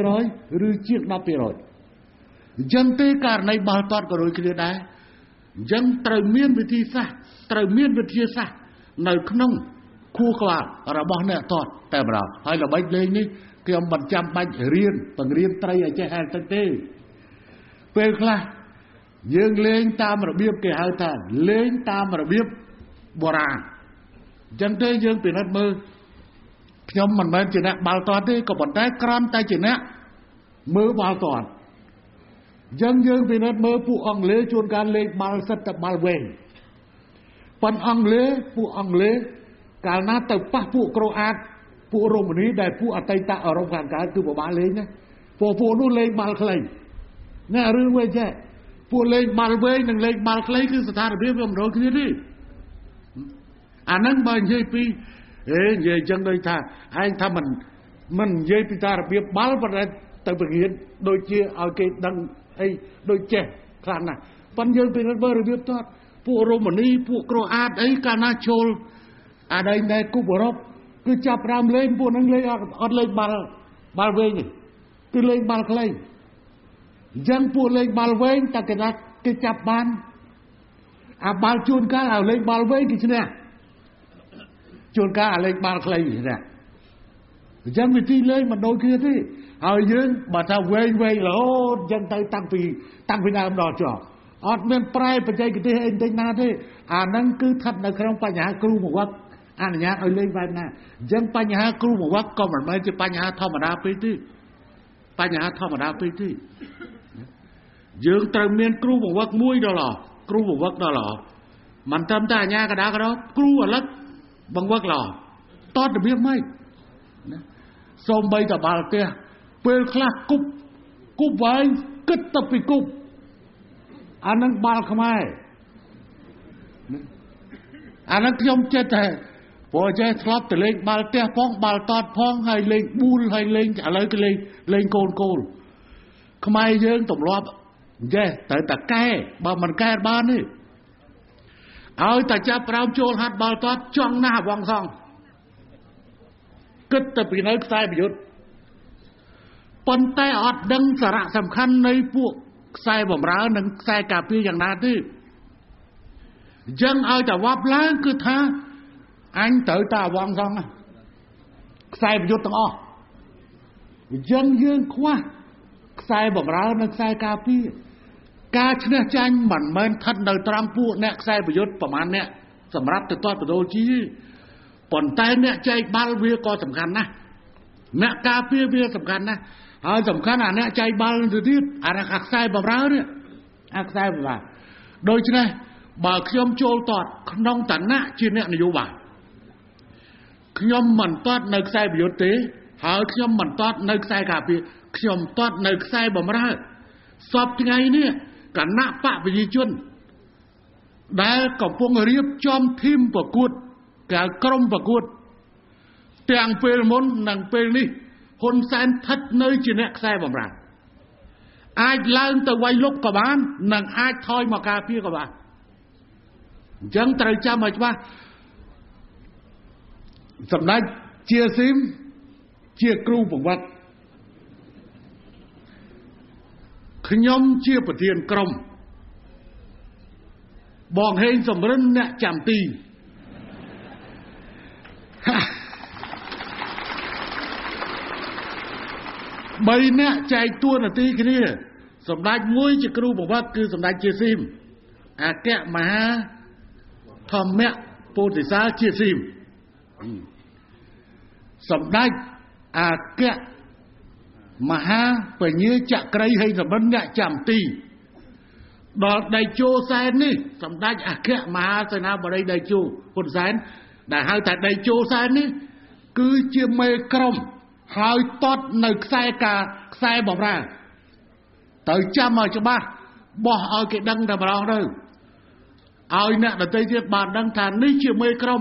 10%ឬជាង10%អញ្ចឹងទេករណីបាល់ទាត់ក៏ដូចគ្នាដែរអញ្ចឹងត្រូវមានវិធីសាស្ត្រត្រូវមានវិទ្យាសាស្ត្រនៅក្នុងខួរក្បាលរបស់អ្នកទាត់តែម្ដងហើយល្បិចលេងនេះខ្ញុំមិនចាំបាច់រៀនបង្រៀនត្រីឲ្យចេះហែលទឹកទេពេលខ្លះយើងលេងតាមរបៀបគេហៅថាលេងតាមរបៀបបុរាណអញ្ចឹងទេយើងពិនិត្យមើលខ្ញុំមិនមែនជាអ្នកបាល់ទាត់ទេក៏ប៉ុន្តែគ្រាន់តែជាអ្នកមើលបាល់ទាត់យើងយើងពិនិត្យមើលពួកអង់គ្លេសជួនកាលលេងបាល់សិតតែបាល់វែងប៉ុន្តែអង់គ្លេសពួកអង់គ្លេសកាលណាទៅប៉ះពួកក្រូអាតពួករ៉ូម៉ានីដែលពួកអតីតអឺរ៉ុបខាងកើតគឺពិបាកលេងណាពួកពួកនោះលេងបាល់ខ្លីណារឿងវិញចេះពួកលេងបាល់វែងនិងលេងបាល់ខ្លីគឺស្ថានភាពវាមិនដូចគ្នាទេ អាហ្នឹងបើនិយាយពីអេនិយាយអញ្ចឹងដូចថាឯងថាមិនមិននិយាយពីតារបៀបបាល់ប៉ុន្តែទៅបង្រៀនដូចជាឲ្យគេដឹងអីដូចចេះខ្លាំងណាស់ប៉ុន្តែយើងពិនិត្យមើលរបៀបទាត់ពួករ៉ូម៉ានីពួកក្រូអាតអីកាលណាចូលអាដែងដែរគប់អឺរ៉ុបគឺចាប់ដើមលេងពួកហ្នឹងលេងអត់អត់លេងបាល់បាល់វែងទេគឺលេងបាល់ខ្លីអញ្ចឹងពួកលេងបាល់វែងតែគេថាគេចាប់បានអាបាល់ជួនកាលឲ្យលេងបាល់វែងគេឈ្នះ ជួនកាលឲ្យលេងបាល់ខ្លីឈ្នះអញ្ចឹងវិធីលេងមិនដូចគ្នាទេហើយយើងបើថាវែងវែងរហូតអញ្ចឹងទៅតាំងពីតាំងពីដើមដល់ចប់អត់មានប្រែបច្ចេកទេសអីបន្តិចណាទេអាហ្នឹងគឺស្ថិតនៅក្នុងបញ្ហាគ្រូមកវឹកអនុញ្ញាតឲ្យលេងបែបណាអញ្ចឹងបញ្ហាគ្រូមកវឹកក៏មិនមែនជាបញ្ហាធម្មតាពេកទេបញ្ហាធម្មតាពេកទេយើងត្រូវមានគ្រូមកវឹកមួយដល់ល្អគ្រូមកវឹកដល់ល្អមិនត្រឹមតែអញ្ញាកដាកដោគ្រូអលឹក បង្វឹកល្អតតរបៀបម៉េចណាសូម្បីតែបាល់ផ្ទះពេលខ្លះគប់គប់វែងគិតទៅពីគប់អានឹងបាល់ខ្មែរអានឹងខ្ញុំចិត្តតែព្រោះចេះធ្លាប់ទៅលេងបាល់ផ្ទះផងបាល់តតផងហើយលេងប៊ូលហើយលេងឥឡូវគេលេងលេងកូនកូលខ្មែរយើងទម្លាប់ចេះត្រូវតែកែបើមិនកែបានទេ ឲ្យតែចាប់ប្រោមចូលហាត់បាល់តតចង់ណាស់វងសងគិតទៅពីនៅខ្សែប្រយុទ្ធប៉ុន្តែអត់ដឹងសារៈសំខាន់នៃពួកខ្សែបំរើនិងខ្សែការពារយ៉ាងណាទេអញ្ចឹងឲ្យតែវាប់ឡើងគឺថាអញត្រូវតែអវងសងខ្សែប្រយុទ្ធទាំងអស់អញ្ចឹងយើងខ្វះខ្សែបំរើនិងខ្សែការពារ ការឈ្នះចាញ់មិនមែនស្ថិតនៅត្រង់ពួកអ្នកខ្សែប្រយុទ្ធប្រមាណអ្នកសម្រាប់ទៅទាត់បដូរជីប៉ុន្តែអ្នកចែកបាល់វាក៏សំខាន់ណាស់អ្នកការពារវាសំខាន់ណាស់ហើយសំខាន់អាអ្នកចែកបាល់ទៅទៀតអាខ្សែបំរើនេះអាខ្សែបំរើដូច្នេះបើខ្ញុំចូលតតក្នុងឋានៈជាអ្នកនយោបាយខ្ញុំមិនតតនៅខ្សែប្រយុទ្ធទេ ហើយខ្ញុំមិនតតនៅខ្សែការពារខ្ញុំតតនៅខ្សែបំរើសពថ្ងៃនេះ គណៈបកប្រជាជន ដែលកំពុងរៀបចំធីមប្រកួតកាលក្រុមប្រកួត ទាំងពេលមុននិងពេលនេះហ៊ុនសែនស្ថិតនៅជាអ្នកខ្សែបំរើអាចឡើងទៅវាយលុកក៏បាន និងអាចថយមកការពារក៏បានអញ្ចឹងត្រូវចាំឲ្យច្បាស់សម្ដេចជាស៊ីមជាគ្រូបង្វឹក ខ្ញុំជាប្រធានក្រុមបងហេងសំរិនអ្នកចាំទីបីអ្នកចែកតួនាទីគ្នាសម្ដេចមួយជាគ្រូបង្វឹកគឺសម្ដេចជាស៊ីមអគ្គមហាធម្មៈពោធិសាជាស៊ីមសម្ដេចអគ្គ មហាបញ្ញាចក្រីហេសម្បិនអ្នកចាំទីដល់ដៃជោសែននេះសម្ដេចអគ្គមហាសេនាបតីដៃជោហ៊ុនសែនដែលហៅថាដៃជោសែននេះគឺជាមេក្រុមហើយតត់នៅខ្សែការខ្សែបំរើទៅចាំឲ្យច្បាស់បោះឲ្យគេដឹងតែម្ដងទៅឲ្យអ្នកដទៃទៀតបានដឹងថានេះជាមេក្រុម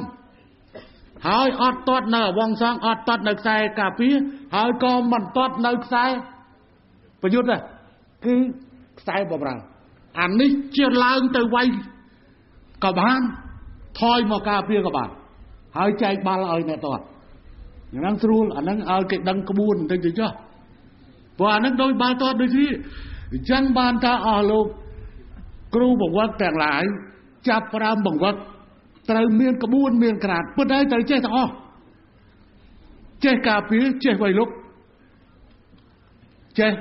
ហើយអត់តត់នៅអវងសងអត់តត់នៅខ្សែការពារហើយក៏មិនតត់នៅខ្សែប្រយុទ្ធដែរគឺខ្សែបំរើអានេះជាឡើងទៅវាយក៏បានថយមកការពារក៏បានហើយចែកបាល់ឲ្យអ្នកតត់យ៉ាងហ្នឹងស្រួលអាហ្នឹងឲ្យគេដឹងក្បួនបន្តិចទៅចុះព្រោះអាហ្នឹងដូចបាល់តត់ដូចនេះអញ្ចឹងបានថាអស់លោកគ្រូបង្វឹកទាំងឡាយចាប់ផ្ដើមបង្វឹក ត្រូវមានក្បួនមានក្រាតពិតហើយត្រូវចេះទាំងអស់ចេះការពារចេះវៃលុកចេះ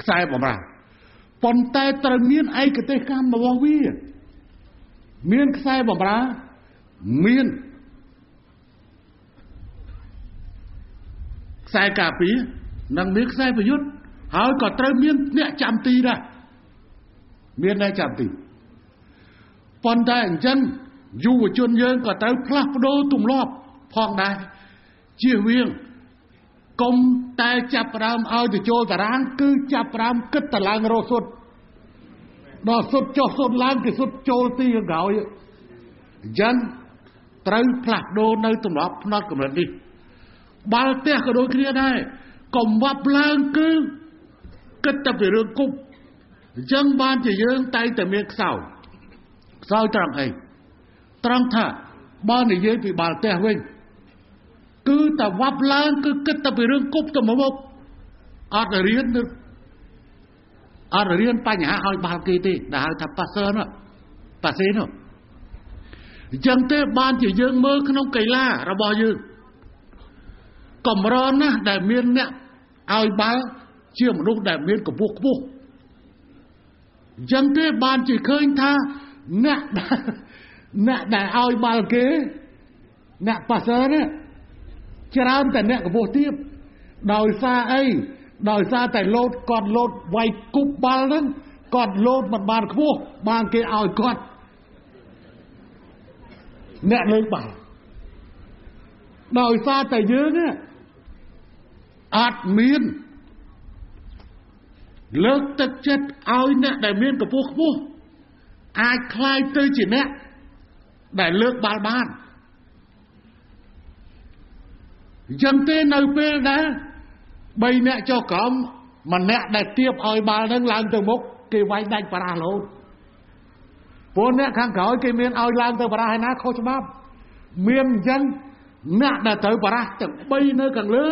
ខ្សែបំរាប៉ុន្តែត្រូវមានឯកទេសកម្មរបស់វា មានខ្សែបំរាមានខ្សែការពារនិងមានខ្សែប្រយុទ្ធហើយក៏ត្រូវមានអ្នកចាំទីដែរមានអ្នកចាំទីប៉ុន្តែអញ្ចឹង យុវជនយើងក៏ត្រូវផ្លាស់ប្ដូរទម្លាប់ផងដែរជៀសវាងកុំតែចាប់ផ្ដើមឲ្យទៅចូលតារាង គឺចាប់ផ្ដើមគិតតឡើងរសុទ្ធដល់សុទ្ធចុះសុទ្ធឡើងគេសុទ្ធចូលទីក្រោយអញ្ចឹងត្រូវផ្លាស់ប្ដូរនៅទម្លាប់ផ្នត់កម្រិតនេះបាល់ទះក៏ដូចគ្នាដែរកុំវាប់ឡើងគឺគិតតែពីរឿងគប់អញ្ចឹងបានជាយើងតែងតែមានខ្សោយខ្សោយត្រង់អី ត្រង់ថាបើនិយាយពីបាល់ទះវិញគឺតែវាប់ឡើងគឺគិតតែពីរឿងគប់ទៅមកអត់រៀនទៅអត់រៀនបញ្ហាឲ្យបាល់គេទេដែលហៅថាប៉ាសឺនោះប៉ាសេនោះអញ្ចឹងទេបានជាយើងមើលក្នុងកីឡារបស់យើងកំរណាស់ដែលមានអ្នកឲ្យបាល់ជាមនុស្សដែលមានកម្ពស់ខ្ពស់អញ្ចឹងទេបានជាឃើញថាអ្នក អ្នកដែលឲ្យបាល់គេអ្នកប៉ាសឺនេះច្រើនតែអ្នកកម្ពស់ទាបដោយសារអីដោយសារតែលោតគាត់លោតវាយគប់បាល់ហ្នឹងគាត់លោតមិនបានខ្ពស់បានគេឲ្យគាត់អ្នកលើកបាល់ដោយសារតែយើងអត់មានលើកទឹកចិត្តឲ្យអ្នកដែលមានកម្ពស់ខ្ពស់អាចคล้ายទៅជាអ្នក ដែលលើកបាល់បានអញ្ចឹងទេនៅពេលដែល3អ្នកចុះក្រោមម្នាក់ដែលទៀបឲ្យបាល់នឹងឡើងទៅមុខគេវាយដាច់បារះរហូតព្រោះអ្នកខាងក្រោយគេមានឲ្យឡើងទៅបារះឯណាខុសច្បាប់មានអញ្ចឹងអ្នកដែលត្រូវបារះទាំង3នៅខាងលើ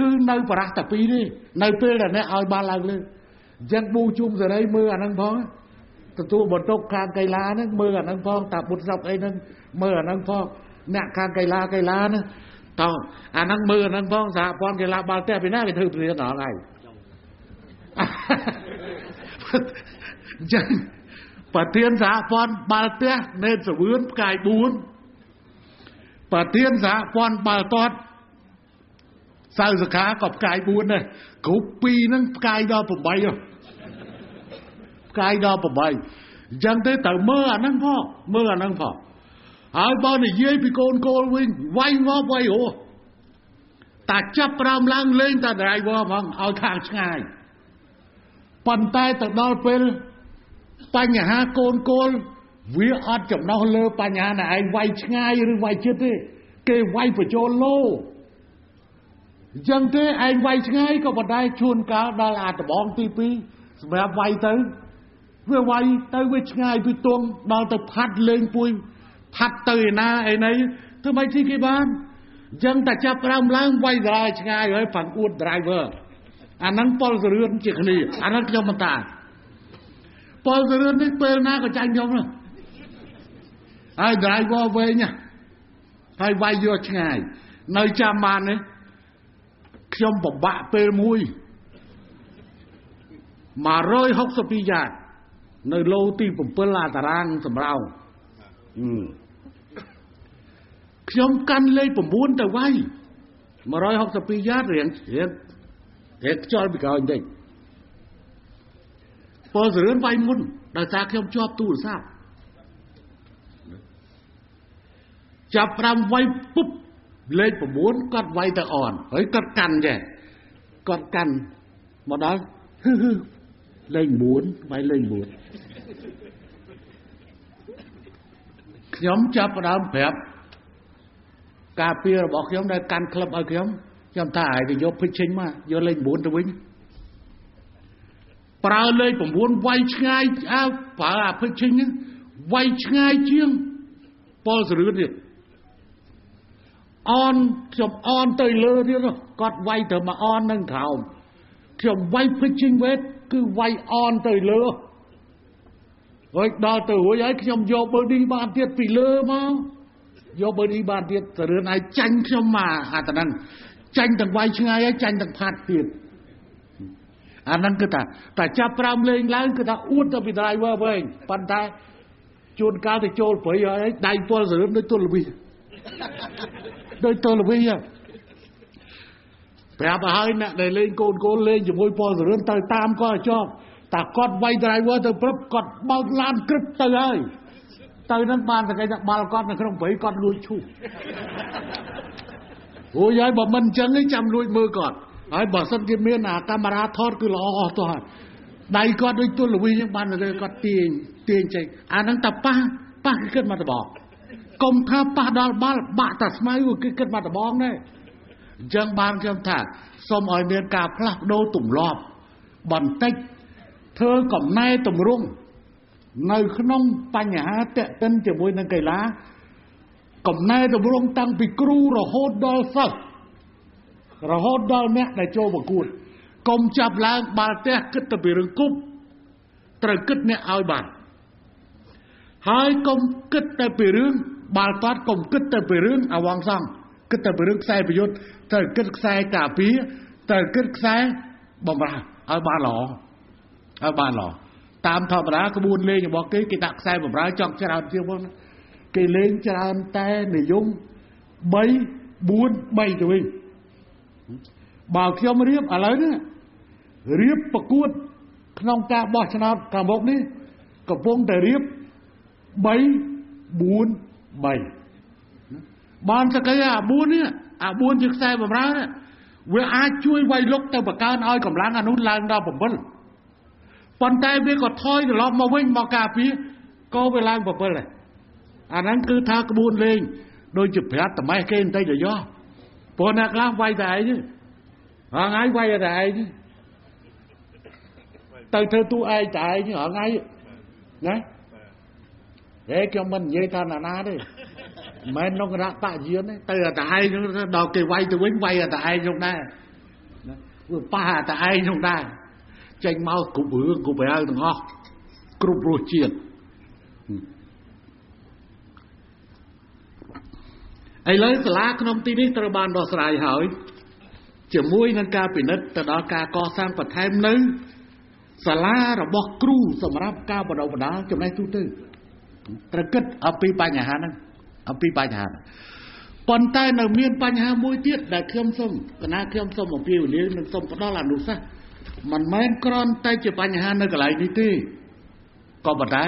គឺនៅបារះតែ2នេះនៅពេលដែលអ្នកឲ្យបាល់ឡើងលើអញ្ចឹងប៊ូជុំសេរីមើលអាហ្នឹងផង ទទួលបន្ទុកខាងកីឡាហ្នឹងមើលអាហ្នឹងផងតាបុតស្រុកអីហ្នឹងមើលអាហ្នឹងផងអ្នកខាងកីឡាកីឡាហ្នឹងតោះអាហ្នឹងមើលអាហ្នឹងផងសហព័ន្ធកីឡាបាល់ទះពីណាគេធ្វើព្រៀនដល់ហើយអញ្ចឹងប្រធានសហព័ន្ធបាល់ទះនេតសវឿនផ្កាយ4ប្រធានសហព័ន្ធបាល់ទាត់សៅសខាក៏ផ្កាយ4ដែរគ្រប់ពីរហ្នឹងផ្កាយដល់8 ផ្កាយដល់8អអញ្ចឹងទេត្រូវមើលអាហ្នឹងផងមើលអាហ្នឹងផងហើយបើនិយាយពីកូនកូនវិញវាយងាប់វាយរស់តាចាប់ប្រាំឡើងលេងតា driver ហ្មងឲ្យខាងឆ្ងាយប៉ុន្តែទៅដល់ពេលបញ្ហាកូនគោលវាអត់ចំណោះលើបញ្ហាណែឯងវាយឆ្ងាយឬវាយជិតទេគេវាយបញ្ចូលលោអញ្ចឹងទេឯងវាយឆ្ងាយក៏ប៉ុន្តែជួនកាលដល់អាដបងទី2សម្រាប់វាយទៅ វាវាយទៅវាឆ្ងាយពីទងដល់ទៅផាត់លេងពួយផាត់ទៅឯណាឯណីធ្វើម៉េចទីគេបានអញ្ចឹងតែចាប់ក្រោមឡើងវាយដល់ឆ្ងាយហើយផាន់អួត driver អាហ្នឹងពលសរឿនជាគ្នាអាហ្នឹងខ្ញុំមិនតាពលសរឿននេះពេលណាក៏ចាញ់ខ្ញុំណាហើយ driver វែងហើយវាយយកឆ្ងាយនៅចាំបាននេះខ្ញុំពិបាកពេលមួយ162យ៉ាត នៅលោទី7អាតារាងសម្រោងខ្ញុំកាន់លេខ9ទៅវាយ162យ៉ាតរៀងរៀងរៀងខ្យល់ពីក្រោយបន្តិចពលសរឿនវាយមុនដោយសារខ្ញុំជាប់ទូរស័ព្ទចាប់5វាយពុបលេខ9គាត់វាយទៅអនហើយគាត់កាន់ចេះគាត់កាន់មកដល់លេខ9វាយលេខ9 ខ្ញុំចាប់ផ្ដើមប្រាប់ការពាររបស់ខ្ញុំដែលកាន់ក្លឹបឲ្យខ្ញុំខ្ញុំថាឲ្យទៅយកភិកចេញមកយកលេខ9ទៅវិញប្រើលេខ9វាយឆ្ងាយអើប្រើអាភិកចេញវាយឆ្ងាយជាងពលសរឿនទៀតអនខ្ញុំអនទៅលើទៀតគាត់វាយទៅមកអននឹងក្រោមខ្ញុំវាយ pitching weight គឺវាយអនទៅលើ ហើយដល់ទៅរួចហើយខ្ញុំយក body បានទៀតពីលើមកយក body បានទៀតទៅរឿនឲ្យចាញ់ខ្ញុំមកអាតហ្នឹងចាញ់ទាំងវាយឆ្ងាយហើយចាញ់ទាំងផាត់ទៀតអាហ្នឹងគឺថាតែចាប់ប្រាំលេងឡើងគឺថាអួតទៅពី driver វិញប៉ុន្តែជួនកាលទៅចូលព្រៃហើយដៃពលសរឿនដូចទល់ល្វីដូចទល់ល្វីប្រាប់ឲ្យអ្នកដែលលេងកូនកូនលេងជាមួយពលសរឿនទៅតាមក៏ចប់ តែគាត់វាយ driver ទៅព្រឹបគាត់បើកឡានក្រឹបទៅហើយទៅនឹងបានតែគេថាបាល់គាត់នៅក្នុងព្រៃគាត់លួចឈូសអូយហើយបើមិនអញ្ចឹងទេចាំលួចមើលគាត់ហើយបើសិនគេមានអាកាមេរ៉ាថតគឺល្អអស់ទៅហើយដៃគាត់ដូចទល់ល្វីចឹងបានតែគាត់ទាញទាញចេញអាហ្នឹងតែប៉ះប៉ះគឺគិតមកតបកុំថាប៉ះដល់បាល់បាក់តែស្មៅគឺគិតមកតបងដែរអញ្ចឹងបានខ្ញុំថាសូមឲ្យមានការផ្លាស់ប្ដូរទម្លាប់បន្តិច ធ្វើកំណែតម្រង់នៅក្នុងបញ្ហាតេតិនជាមួយនឹងកីឡាកំណែតម្រង់តាំងពីគ្រូរហូតដល់សិស្សរហូតដល់អ្នកដែលចូលប្រកួតកុំចាប់ឡើងបាល់ទះគិតតែពីរឿងគប់ត្រូវគិតអ្នកឲ្យបានហើយកុំគិតតែពីរឿងបាល់តាត់កុំគិតតែពីរឿងអវងសង្ឃគិតតែពីរឿងខ្សែប្រយុទ្ធត្រូវគិតខ្សែការពារត្រូវគិតខ្សែបំរើឲ្យបានល្អ ឲ្យបានល្អតាមធម្មតាក្បួនលេងរបស់គេគេដាក់ខ្សែបំរើចង់ច្រើនជាងផងគេលេងច្រើនតែនិយម3 4 3ទៅវិញបើខ្ញុំរៀបឥឡូវនេះរៀបប្រកួត ក្នុងការបោះឆ្នោតខាងមុខនេះកំពុងតែរៀប3 4 3បានសក្តិអា4នេះអា4ជាខ្សែបំរើនេះវាអាចជួយវាយលុកទៅបង្កើនឲ្យកម្លាំងអានោះឡើងដល់7 ប៉ុន្តែវាក៏ថយត្រឡប់មកវិញមកការពារក៏វាឡើង7ដែរអាហ្នឹងគឺថាក្បួនលេងដូចជាប្រាប់តម៉េះគេបន្តិចទៅយោព្រោះអ្នកខ្លះវាយតែឯងហងៃវាយតែឯងទៅធ្វើទូឯងតែឯងហងៃណាហេខ្ញុំមិននិយាយថាណាណាទេមិនក្នុងគណៈបច្ចយានទេទៅតែឯងដល់គេវាយទៅវិញវាយតែឯងនោះដែរវាប៉ះតែឯងនោះដែរ ចេញមកគ្រប់រឿងគ្រប់ប្រៅទាំងអស់គ្រប់រសជាតិឥឡូវសាលាក្នុងទីនេះត្រូវបានដោះស្រាយហើយជាមួយនឹងការពិនិត្យទៅដល់ការកសាងបន្ថែមនៅសាលារបស់គ្រូសម្រាប់ការបណ្ដុះបណ្ដាលចំណេះទូទៅត្រូវគិតអំពីបញ្ហាហ្នឹងអំពីបញ្ហាប៉ុន្តែនៅមានបញ្ហាមួយទៀតដែលខ្ញុំសូមកណាខ្ញុំសូមអំពាវនាវនិងសូមផ្ដល់អនុសាសន៍ មិនមែនគ្រាន់តែជាបញ្ហានៅកន្លែងនេះទេក៏ប៉ុន្តែ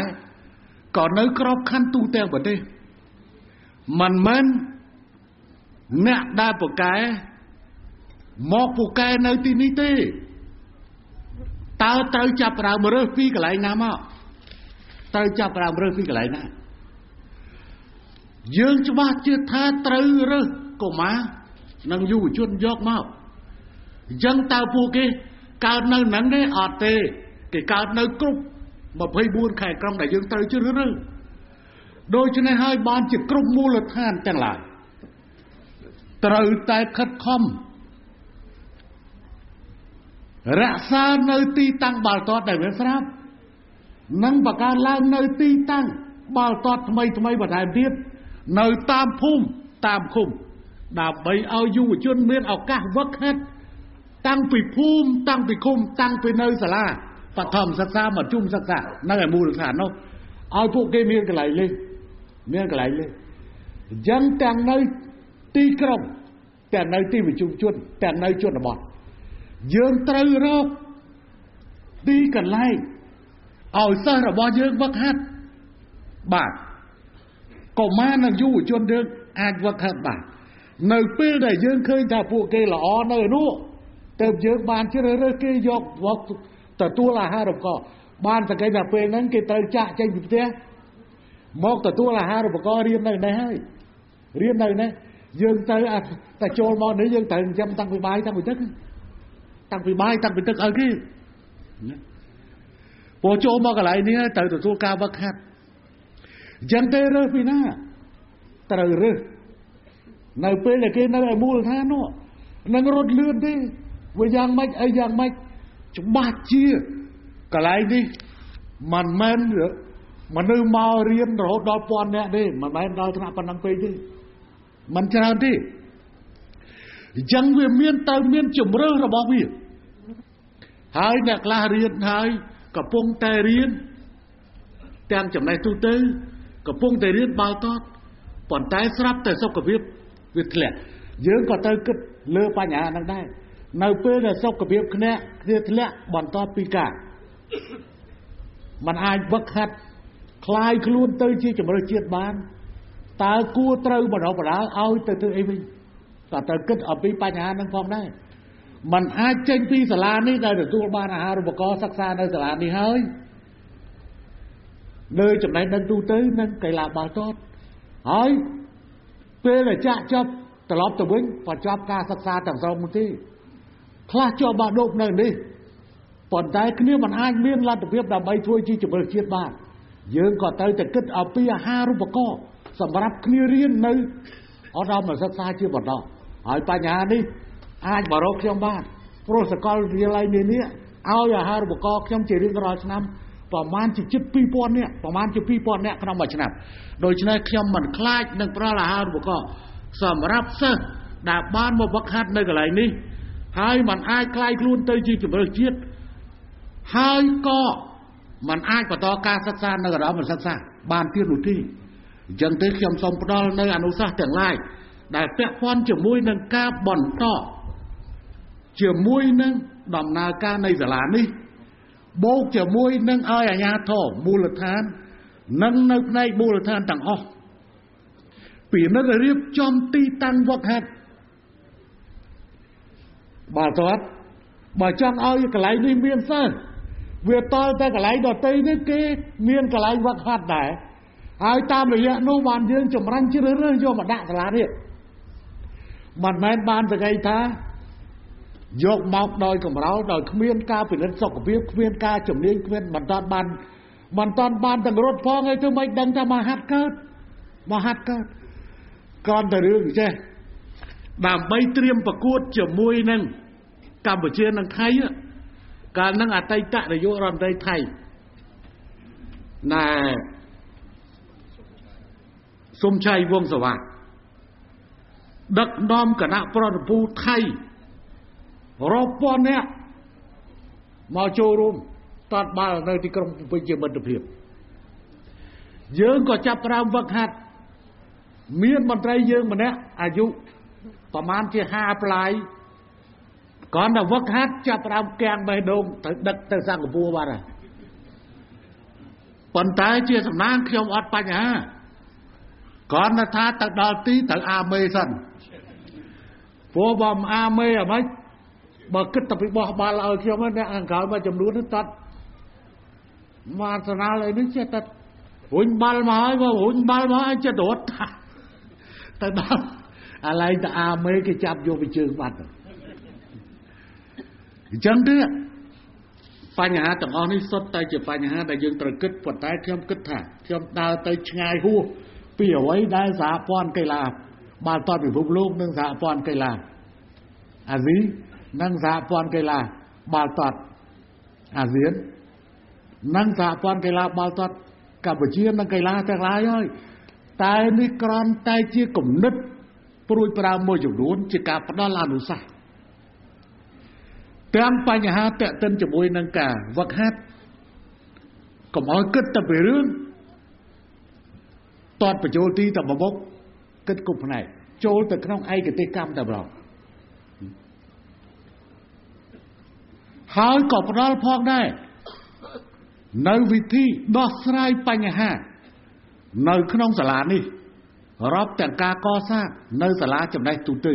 ក៏នៅក្របខ័ណ្ឌទូទាំងប្រទេសមិនមែនអ្នកដែលពូកែមកពូកែនៅទីនេះទេតើត្រូវចាប់ប្រើមរើសពីកន្លែងណាមកត្រូវចាប់ប្រើមរើសពីកន្លែងណាយើងច្បាស់ជាថាត្រូវរើសកុមារនិងយុវជនយកមកអញ្ចឹងតើពួកគេ កើតនៅហ្នឹងទេអត់ទេគេកើតនៅគ្រប់24ខែក្រុងដែលយើងត្រូវជ្រើសរើសដូច្នេះហើយបានជាគ្រប់មូលដ្ឋានទាំងឡាយត្រូវតែខិតខំរក្សានៅទីតាំងបាល់ទាត់ដែលវាស្រាប់និងបង្កើតឡើងនៅទីតាំងបាល់ទាត់ថ្មីថ្មីបន្ថែមទៀតនៅតាមភូមិតាមឃុំដើម្បីឲ្យយុវជនមានឱកាសវឹកហាត់ តាំងពីភូមិតាំងពីឃុំតាំងពីនៅសាលាបឋមសិក្សាមធ្យមសិក្សានៅឯមូលដ្ឋាននោះឲ្យពួកគេមានកន្លែងលេងមានកន្លែងលេងអញ្ចឹងទាំងនៅទីក្រុងទាំងនៅទីប្រជុំជនទាំងនៅជនបទយើងត្រូវរកទីកន្លែងឲ្យសិស្សរបស់យើងវឹកហាត់បាទកុមារនិងយុវជនយើងអាចវឹកហាត់បាននៅពេលដែលយើងឃើញថាពួកគេល្អនៅនោះ ទៅយើងបានជ្រើសរើសគេយកមកទទួលអាហារូបករណ៍បានសង្កេតថាពេលហ្នឹងគេត្រូវចាក់ចេញពីផ្ទះមកទទួលអាហារូបករណ៍រៀននៅនេះហើយរៀននៅនេះយើងទៅតែចូលមកនេះយើងត្រូវចិញ្ចឹមតាំងពីបាយតាំងពីទឹកតាំងពីបាយតាំងពីទឹកឲ្យគេពូចូលមកកន្លែងនេះត្រូវទទួលការវឹកហាត់អញ្ចឹងទេរើសពីណាត្រូវរើសនៅពេលដែលគេនៅឯមូលដ្ឋាននោះនឹងរត់លឿនទេ វាយ៉ាងម៉េចអីយ៉ាងម៉េចច្បាស់ជាកន្លែងនេះមិនមែនមនុស្សមករៀនរហូតដល់ពាន់នាក់ទេមិនមែនដល់ថ្នាក់ប៉ុណ្ណឹងពេកទេមិនច្រើនទេអញ្ចឹងវាមានទៅមានជំរឿសរបស់វាហើយអ្នកខ្លះរៀនហើយកំពុងតែរៀនទាំងចំណេះទូទៅកំពុងតែរៀនបាល់ទាត់ប៉ុន្តែស្រាប់តែសុខភាពវាធ្លាក់យើងក៏ទៅគិតលើបញ្ហាហ្នឹងដែរ នៅពេលដែលសុខភាពគ្នាគ្នាធ្លាក់បន្ទាប់ពីការมันអាចវឹកហាត់คลายខ្លួនទៅជាជំរឿជាតិបានតើគួរត្រូវបណ្ដុះបណ្ដាលឲ្យទៅធ្វើអីវិញក៏ត្រូវគិតអំពីបញ្ហាហ្នឹងផងដែរมันអាចចេញពីសាលានេះដែលទទួលបានអាហារូបករណ៍សិក្សានៅសាលានេះហើយលើចំណេះដឹងទូទៅនឹងកីឡាបាល់ទាត់ហើយពេលដែលចាក់ចប់ត្រឡប់ទៅវិញក៏ចប់ការសិក្សាទាំងស្រុងទេ ខ្លះជាប់បាក់ដប់នៅនេះប៉ុន្តែគ្នាមិនអាចមានលទ្ធភាពដើម្បីធ្វើជាជំរឿជាតិបានយើងក៏ត្រូវតែគិតអំពីអាហារូបករណ៍សម្រាប់គ្នារៀននៅអត់ដល់មកសិក្សាជាបន្តហើយបញ្ហានេះអាចមករកខ្ញុំបានព្រោះសកលវិទ្យាល័យនានាឲ្យអាហារូបករណ៍ខ្ញុំជារៀងរាល់ឆ្នាំប្រមាណជាជិត2000នាក់ប្រមាណជា2000នាក់ក្នុងមួយឆ្នាំដូច្នេះខ្ញុំមិនខ្លាចនឹងផ្ដល់អាហារូបករណ៍សម្រាប់សិស្សដែលបានមកវឹកហាត់នៅកន្លែងនេះ ហើយมันអាចคลายខ្លួនទៅជាជំរឿជាតិហើយក៏มันអាចបន្តការសិក្សានៅរំសិក្សាបានទៀតនោះទេអញ្ចឹងទេខ្ញុំសូមផ្ដល់នៅអនុសាសន៍ទាំងឡាយដែលពាក់ព័ន្ធជាមួយនឹងការបន្តជាមួយនឹងដំណើរការនៃសាលានេះបូកជាមួយនឹងឲ្យអាជ្ញាធរមូលដ្ឋាននិងនៅផ្នែកមូលដ្ឋានទាំងអស់ពីនឹងរៀបចំទីតាំងវឹកហាត់ បាទតើបើចង់ឲ្យកន្លែងនេះមានសិស្សវាតល់តែកន្លែងដតីនេះគេមានកន្លែងវឹកហាត់ដែរហើយតាមរយៈនោះបានយើងចម្រាញ់ជ្រើសរើសយកមកដាក់សាលានេះមិនមែនបានសង្កេតថាយកមកដោយកំរោលដោយគ្មានការពិនិត្យសុខភាពគ្មានការជំនាញគ្មានមិនតាន់បានមិនតាន់បានទាំងរត់ផងឲ្យទៅមិនដឹងថាមកហាត់កើតមកហាត់កើតគ្រាន់តែរឿងចេះ ដើម្បីត្រៀមប្រកួតជាមួយនឹងកម្ពុជានិងថៃកាលនឹងអតីតនាយករដ្ឋមន្ត្រីថៃណែសុំឆៃវងសវ៉ាដឹកនាំគណៈប្រតិភូថៃរាប់ពាន់នាក់មកចូលរួមតតបាល់នៅទីក្រុងភ្នំពេញជាមិត្តភាពយើងក៏ចាប់ផ្ដើមវឹកហាត់មានមន្ត្រីយើងម្នាក់អាយុ ប្រហែលជា50ប្លាយគ្រាន់តែវឹកហាត់ចាប់ផ្ដើមកាំងបេះដូងទៅដឹកទៅសិង្ហបុរីបាត់ហើយប៉ុន្តែជាសំណាងខ្ញុំអត់បញ្ហាគ្រាន់តែថាទៅដល់ទីត្រូវអាមេសិនព្រោះបើមិនអាមេអ្ហ្មិចបើគិតទៅពីបោះបាល់ឲ្យខ្ញុំអ្នកអង្កលមួយចំនួនទៅតត់មកសណាលអីនេះចេះតែរុញបាល់មកហើយបើរុញបាល់មកឲ្យចិត្តរត់ទៅដល់អា ឡែងទៅអាមេគេចាប់យកពីជើងបាត់អញ្ចឹងទៀតបញ្ហាទាំងអស់នេះសុទ្ធតែជាបញ្ហាដែលយើងត្រូវគិតប៉ុន្តែខ្ញុំគិតថាខ្ញុំដើរទៅឆ្ងាយហួសពីអ្វីដែលសហព័ន្ធកីឡាបាល់ទាត់ពិភពលោកនិងសហព័ន្ធកីឡាអាស៊ីនិងសហព័ន្ធកីឡាបាល់ទាត់អាស៊ាននិងសហព័ន្ធកីឡាបាល់ទាត់កម្ពុជានិងកីឡាទាំងឡាយហើយតែនេះក្រំតែជាគំនិត ព្រួយប្រាមួយចំនួនជាការផ្ដល់អនុសាសន៍ទាំងបញ្ហាតេតិនជាមួយនឹងការវឹកហាត់កុំឲ្យគិតតែពីរឿងតតបញ្ចូលទីតែមកមុខគិតគ្រប់ផ្នែកចូលទៅក្នុងឯកទេសកម្មតែម្ដងហើយក៏ផ្ដល់ផងដែរនៅវិធីដោះស្រាយបញ្ហា នៅក្នុងសាលានេះ រាប់ទាំងការកសាងនៅសាលាចំណេះទូទៅ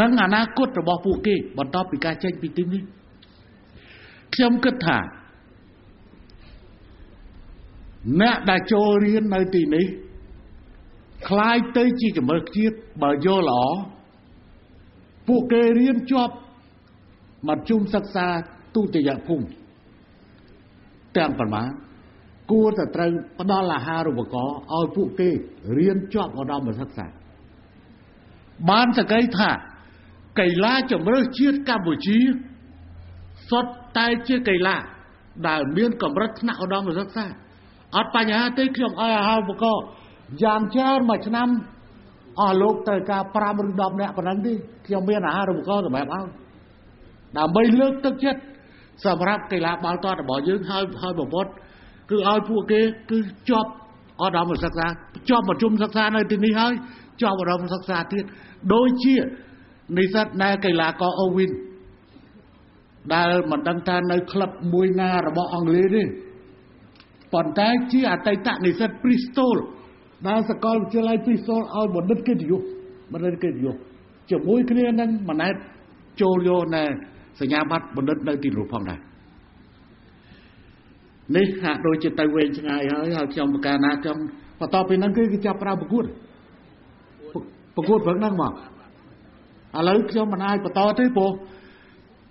និងអនាគតរបស់ពួកគេបន្ទាប់ពីការចេញពីទីនេះខ្ញុំគិតថាអ្នកដែលចូលរៀននៅទីនេះคล้ายទៅជាជំរឿជាតិបើយល់ល្អពួកគេរៀនជាប់មធ្យមសិក្សាទុតិយភូមិទាំងប៉ុន្មាន គួរតែត្រូវផ្ដល់អាហារូបករណ៍ឲ្យពួកគេរៀនជាប់ឧត្តមសិក្សាបានសក្តិថាកីឡាជំរឿជាតិកម្ពុជាសុទ្ធតែជាកីឡាដែលមានកម្រិតថ្នាក់ឧត្តមសិក្សាអត់បញ្ហាទេខ្ញុំឲ្យអាហារូបករណ៍យ៉ាងច្រើនមួយឆ្នាំអស់លោកត្រូវការ5ឬ10នាក់ប៉ុណ្ណឹងទេខ្ញុំមានអាហារូបករណ៍សម្រាប់ឲ្យដើម្បីលើកទឹកចិត្តសម្រាប់កីឡាបាល់ទាត់របស់យើងហើយហើយបំផុត គឺឲ្យពួកគេគឺជាប់អត់ដល់សិក្សាជាប់ប្រជុំសិក្សានៅទីនេះហើយជាប់អត់ដល់សិក្សាទៀតដូចជានិស្សិតណែកីឡាករអូវិនដែលមិនដឹងថានៅក្លឹបមួយណារបស់អង់គ្លេសទេប៉ុន្តែជាអតីតនិស្សិត Bristol ដែលសាកលវិទ្យាល័យ Bristol ឲ្យបណ្ឌិតកិត្តិយសបណ្ឌិតកិត្តិយសជាមួយគ្នានឹងម៉ណែតចូលយកណែសញ្ញាបត្របណ្ឌិតនៅទីនោះផងដែរ នេះហាក់ដូចជាទៅវែងឆ្ងាយហើយហើយខ្ញុំប្រកាសណាខ្ញុំបន្ទាប់ពីហ្នឹងគឺគេចាប់ប្រើប្រកួតប្រកួតព្រឹកហ្នឹងមកឥឡូវខ្ញុំមិនអាចបន្តទេព្រោះ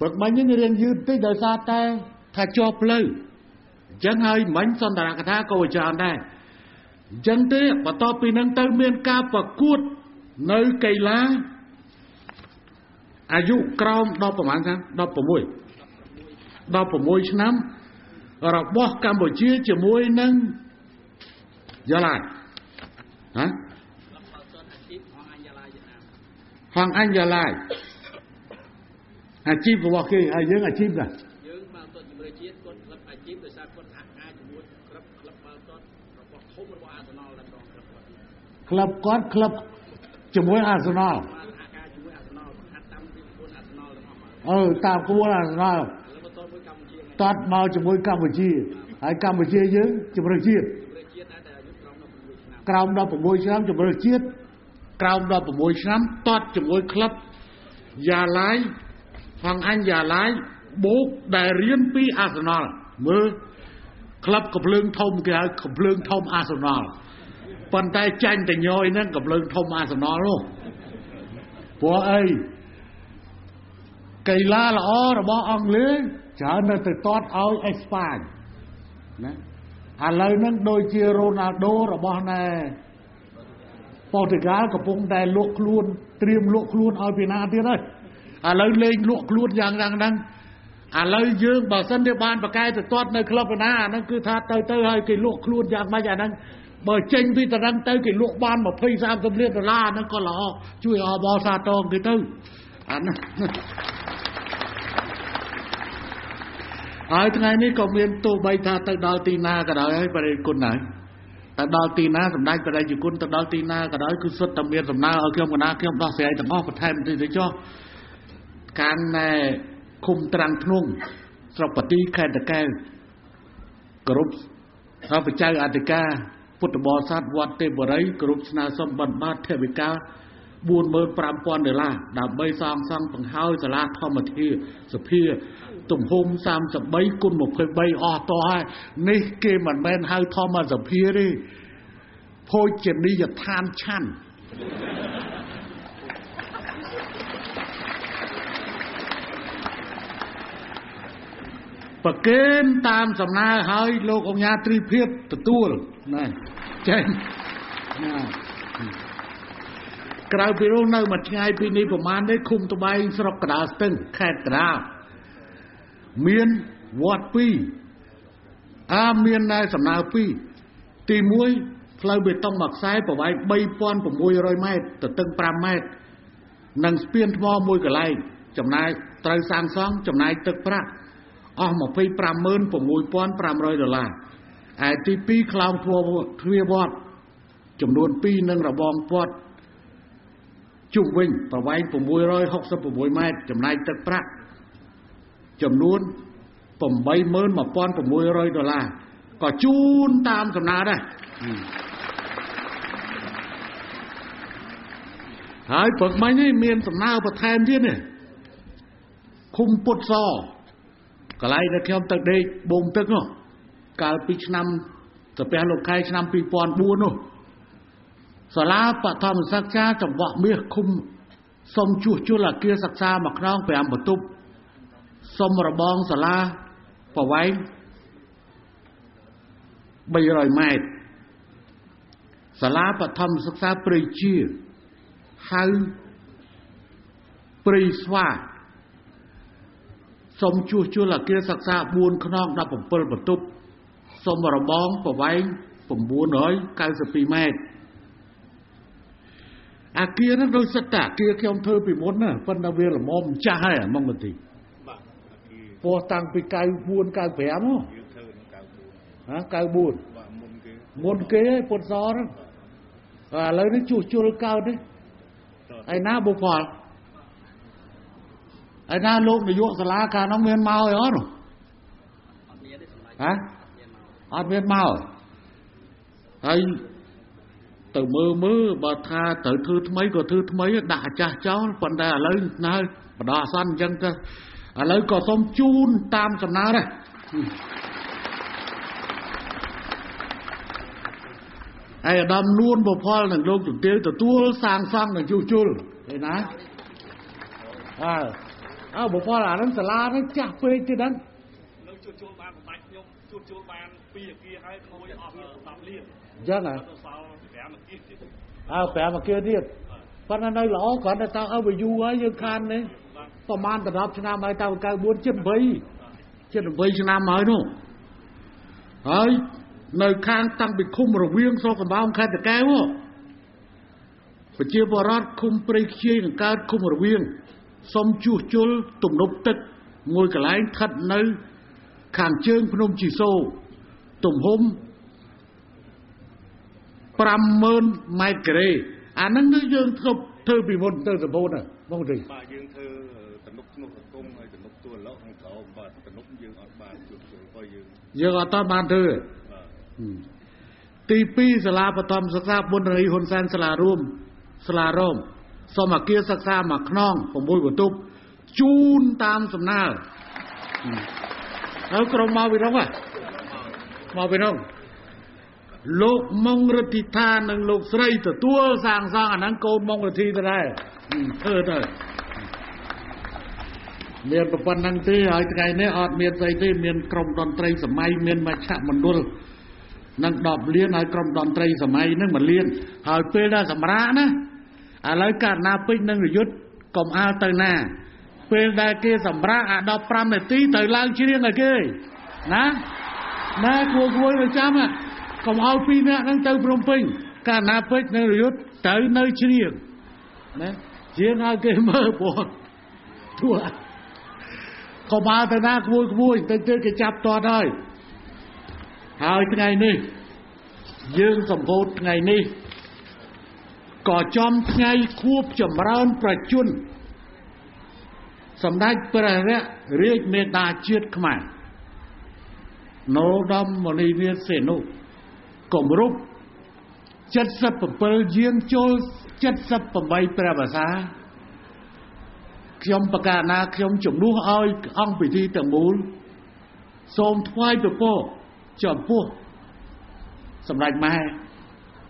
ព្រឹកមិញនេះរៀងយឺតតិចដោយសារតែថាជាប់ផ្លូវអញ្ចឹងហើយមិញសន្តរកថាក៏ច្រើនដែរអញ្ចឹងទេបន្ទាប់ពីហ្នឹងទៅមានការប្រកួតនៅកីឡាអាយុក្រោម10ប្រហែលឆ្នាំ16 16ឆ្នាំ របស់កម្ពុជាជាមួយនឹងយ៉ាឡាហ៎ហងអញ្ញឡាយអាជីពរបស់គេហើយយើងអាជីពណាយើងបាល់ទាត់ជំរឿជាតិគាត់ក្លឹបអាជីពដោយសារគាត់ហាក់អាចជាមួយក្លឹបក្លឹបបាល់ទាត់របស់ធំរបស់អាសនលតែម្ដងក្លឹបគាត់ក្លឹបជាមួយអាសនលអឺតាមក្បួនអាសនល តតមកជាមួយកម្ពុជាហើយកម្ពុជាយើងជំរឿជាតិក្រោម16ឆ្នាំជំរឿជាតិក្រោម16ឆ្នាំតតជាមួយក្លឹបយ៉ាឡាយហងអញយ៉ាឡាយបូកដែលរៀនពីអាសនលមើលក្លឹបកំភ្លើងធំគេហៅកំភ្លើងធំអាសនលប៉ុន្តែចាញ់តែញយហ្នឹងកំភ្លើងធំអាសនលនោះព្រោះអីកីឡាល្អរបស់អង់គ្លេស ច្រើននៅទៅតតឲ្យអេស្ប៉ាញណាឥឡូវហ្នឹងដូចជារ៉ូណាល់ដូរបស់ណែប៉ូទុយហ្គាល់កំពុងតែលក់ខ្លួនត្រៀមលក់ខ្លួនឲ្យពីណាទៀតហើយឥឡូវលេងលក់ខ្លួនយ៉ាងយ៉ាងហ្នឹងឥឡូវយើងបើសិនជាបានប្រកែទៅទាត់នៅក្លឹបណាអាហ្នឹងគឺថាទៅទៅឲ្យគេលក់ខ្លួនយ៉ាងម៉េចអាហ្នឹងបើចេញពីតរឹងទៅគេលក់បាន20 30លានដុល្លារហ្នឹងក៏ល្អជួយអបអសាតងគេទៅអាហ្នឹង ហើយថ្ងៃនេះក៏មានទោះបីថាទៅដល់ទីណាក៏ដោយហើយបរិគុណហើយទៅដល់ទីណាសម្ដេចបរិយគុណទៅដល់ទីណាក៏ដោយគឺសុទ្ធតែមានសំណើឲ្យខ្ញុំកណាខ្ញុំដោះស្រាយទាំងអស់បន្ថែមតិចទៅចុះកានណែឃុំត្រាំងធ្នងស្រុកបទីខេត្តតកែវគ្រប់ហើយបច្ច័យអធិការពុទ្ធបរិស័ទវត្តទេពបរិយគ្រប់ស្នើសុំបណ្ឌបាតថវិកា45000ដុល្លារដើម្បីសាងសង់បង្ហើយសាលាធម្មធាសភា ទំហំ33គុណ23អស់តោះហើយនេះគេមិនមែនហៅធម្មសភាទេភោជនីយដ្ឋានឆាន់ប្រកេនតាមសំណើហើយលោកអង្គញាត្រីភិបទទួលណាចេញណាក្រៅពីនោះនៅមួយថ្ងៃពីនេះប្រហែលនេះឃុំត្បែងស្រុកកដាលស្ទឹងខេត្តកដាល មានវត្ត2អាមាននៅសំណើ2ទី1ផ្លូវបេតុងមួយខ្សែប្រវែង3600ម៉ែត្រទទឹង5ម៉ែត្រនិងស្ពានថ្មមួយកន្លែងចំណាយត្រូវសាងសង់ចំណាយទឹកប្រាក់អស់256,500ដុល្លារឯទី2ខ្លោងធ្វាវត្តចំនួន2និងរបងពាត់ជុំវិញប្រវែង666ម៉ែត្រចំណាយទឹកប្រាក់ ចំនួន81600ដុល្លារក៏ជូនតាមសំណើដែរហើយព្រឹកមិញនេះមានសំណើបន្ថែមទៀតនេះឃុំពុតសកន្លែងដែលខ្ញុំទៅដេកបងទឹកនោះកាលពីឆ្នាំទៅផ្ទះលោកខែឆ្នាំ2004នោះសាលាបឋមសិក្សាចង្វាក់មាសឃុំសុំជួសជុលអគារសិក្សាមួយខ្នង5បន្ទប់ សុំរបងសាលាប្រវែង300ម៉ែត្រសាលាបឋមសិក្សាព្រៃជាហៅព្រៃស្វាសុំជួសជុលអគារសិក្សា4ខ្នង17បន្ទប់សុំរបងប្រវែង992ម៉ែត្រអាគារនោះដូចសិតតាអាគារខ្ញុំធ្វើពីមុនណាប៉ុន្តែវាល្មមចាស់ហើយមកបន្តិចបាទ អាគារពោះតាំងពី94 95ហ៎យើងធ្វើនៅ94ហ៎94បាទមុនគេមុនគេពុទ្ធសរឥឡូវនេះជួសជុលកើតទេឯណាបុព្វលឯណាលោកនាយកសាលាកាលនោះមានមកអីអត់ហ៎អត់មានមកហើយទៅមើលមើលបើថាត្រូវធ្វើថ្មីក៏ធ្វើថ្មីដាក់អាចាស់ចោលប៉ុន្តែឥឡូវនៅបដោះអាសន្នអញ្ចឹងទៅ ឥឡូវក៏សូមជូនតាមសំណើដែរឯអាដាមនួនបផលនឹងលោកជំទាវទទួលសាងសង់នឹងជួសជុលឃើញណាអើអើបផលអានឹងសាលានេះចាស់ពេកទៀតហ្នឹងនៅជួសជុលបានបំបាច់ខ្ញុំជួសជុលបានពីអាគារហើយក្មួយអស់វា10លានអញ្ចឹងហ៎អើ5មកគៀទៀតប៉ុន្តែនៅល្អគ្រាន់តែតើឲ្យវាយូរហើយយើងខាននេះប្រហែល10ឆ្នាំហើយតើ94ជិត8ជិត8ឆ្នាំហើយនោះហើយនៅខាងតាំងពីឃុំរវៀងស្រុកកំបោងខេត្តតាកែវប្រជាបរតឃុំព្រៃខ្ជាយនឹងកើតឃុំរវៀងសុំជួសជុលទំនប់ទឹកមួយកន្លែងស្ថិតនៅ ខាងជើងភ្នំជីសូទំហំ50000ម៉ែត្រការ៉េអាហ្នឹងគឺយើងធ្វើធ្វើពីមុនទៅសម្បូរណាបងទេបាទយើងធ្វើតំណុកធ្នោះសង្គមហើយតំណុកទួលឡោខាងក្រោ មបាទតំណុកយើងអត់បានជួបជុលបើយើងយើងអត់បានធ្វើទី2សាលាបឋមសិក្សាបុណ្យរីហ៊ុនសែនសាលារួមសាលារមសូមអគារសិក្សាមួយខ្នង6បន្ទប់ជូនតាមសំណើហើយក្រុមមកពីនោះមកពីនោះលោកមុងរតិថានិងលោកស្រីទទួលសាងសង់អាហ្នឹងកូនមុងរតិទៅដែរធ្វើទៅ មានប្រព័ន្ធហ្នឹងទេហើយថ្ងៃនេះអត់មានស្អីទេមានក្រុមតន្ត្រីសម័យមានមជ្ឈមណ្ឌលនឹង10លានហើយក្រុមតន្ត្រីសម័យហ្នឹង1លានហើយពេលដែលសម្រាប់ណាឥឡូវករណាពេជ្រនិងរយុទ្ធកុំអាលទៅណា ពេលដែលគេសម្រាប់អា15នាទីទៅឡើងច្រៀងឲ្យគេណាណាគួរគួរទៅចាំណាកុំឲ្យពីរនាក់ហ្នឹងទៅព្រំពេញកាលណាពេជ្រនៅរយុទ្ធទៅនៅជ្រៀងណាជ្រៀងឲ្យគេមើលបងទួ កុំឲ្យទៅណាក្មួយក្មួយទៅទៅគេចាប់តតហើយហើយថ្ងៃនេះ យើងសម្ពោធថ្ងៃនេះក៏ចំថ្ងៃខួបចម្រើនប្រជជនសម្ដេចព្រះរាជមេដាជាតិខ្មែរនរោត្តមមុនីនាថសេនុគម្រប់77យានចូល78ព្រះភាសា ខ្ញុំប្រកាសណាខ្ញុំជំនួសឲ្យអង្គពិធីទាំងមូលសូមថ្វាយពពកចំពោះសម្ដេចម៉ែ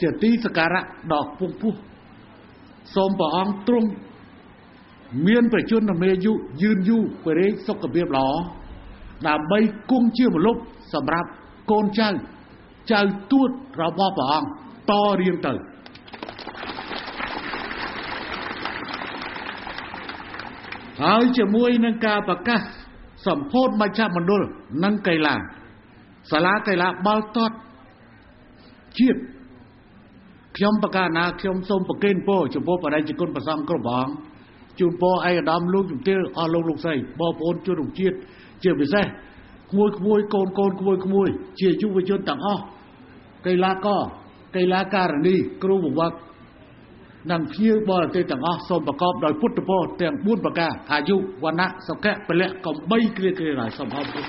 ជាទីសក្ការៈដ៏ខ្ពង់ខ្ពស់សូមព្រះអង្គទ្រង់មានប្រជញ្ញមេយុយឺនយូរបរិយសុខភាពល្អដើម្បីគង់ជាមនុស្សសម្រាប់កូនចៅចៅទួតរបស់ព្រះអង្គតរៀងទៅ ហើយជាមួយនឹងការប្រកាសសម្ពោធមជ្ឈមណ្ឌលនិងកីឡាសាលាកីឡាបាល់ទាត់ជាតិខ្ញុំប្រកាសណាខ្ញុំសូមប្រគេនពរចំពោះបរិយាគុណប្រសងគ្រប់ព្រះអង្គជូនពរឯកឧត្តមលោកជំទាវអស់លោកលោកស្រីបងប្អូនជនរួមជាតិជាពិសេសក្មួយក្មួយកូនកូនក្មួយក្មួយជាយុវជនទាំងអស់កីឡាករកីឡាករនីគ្រូបង្វឹក និងភ្ញៀវបរទេសទាំងអស់សូមប្រកបដោយពុទ្ធពរទាំង4ប្រការអាយុវណ្ណៈសុខៈពលៈកំបីគ្រាគ្រាឡើយសូមអរគុណ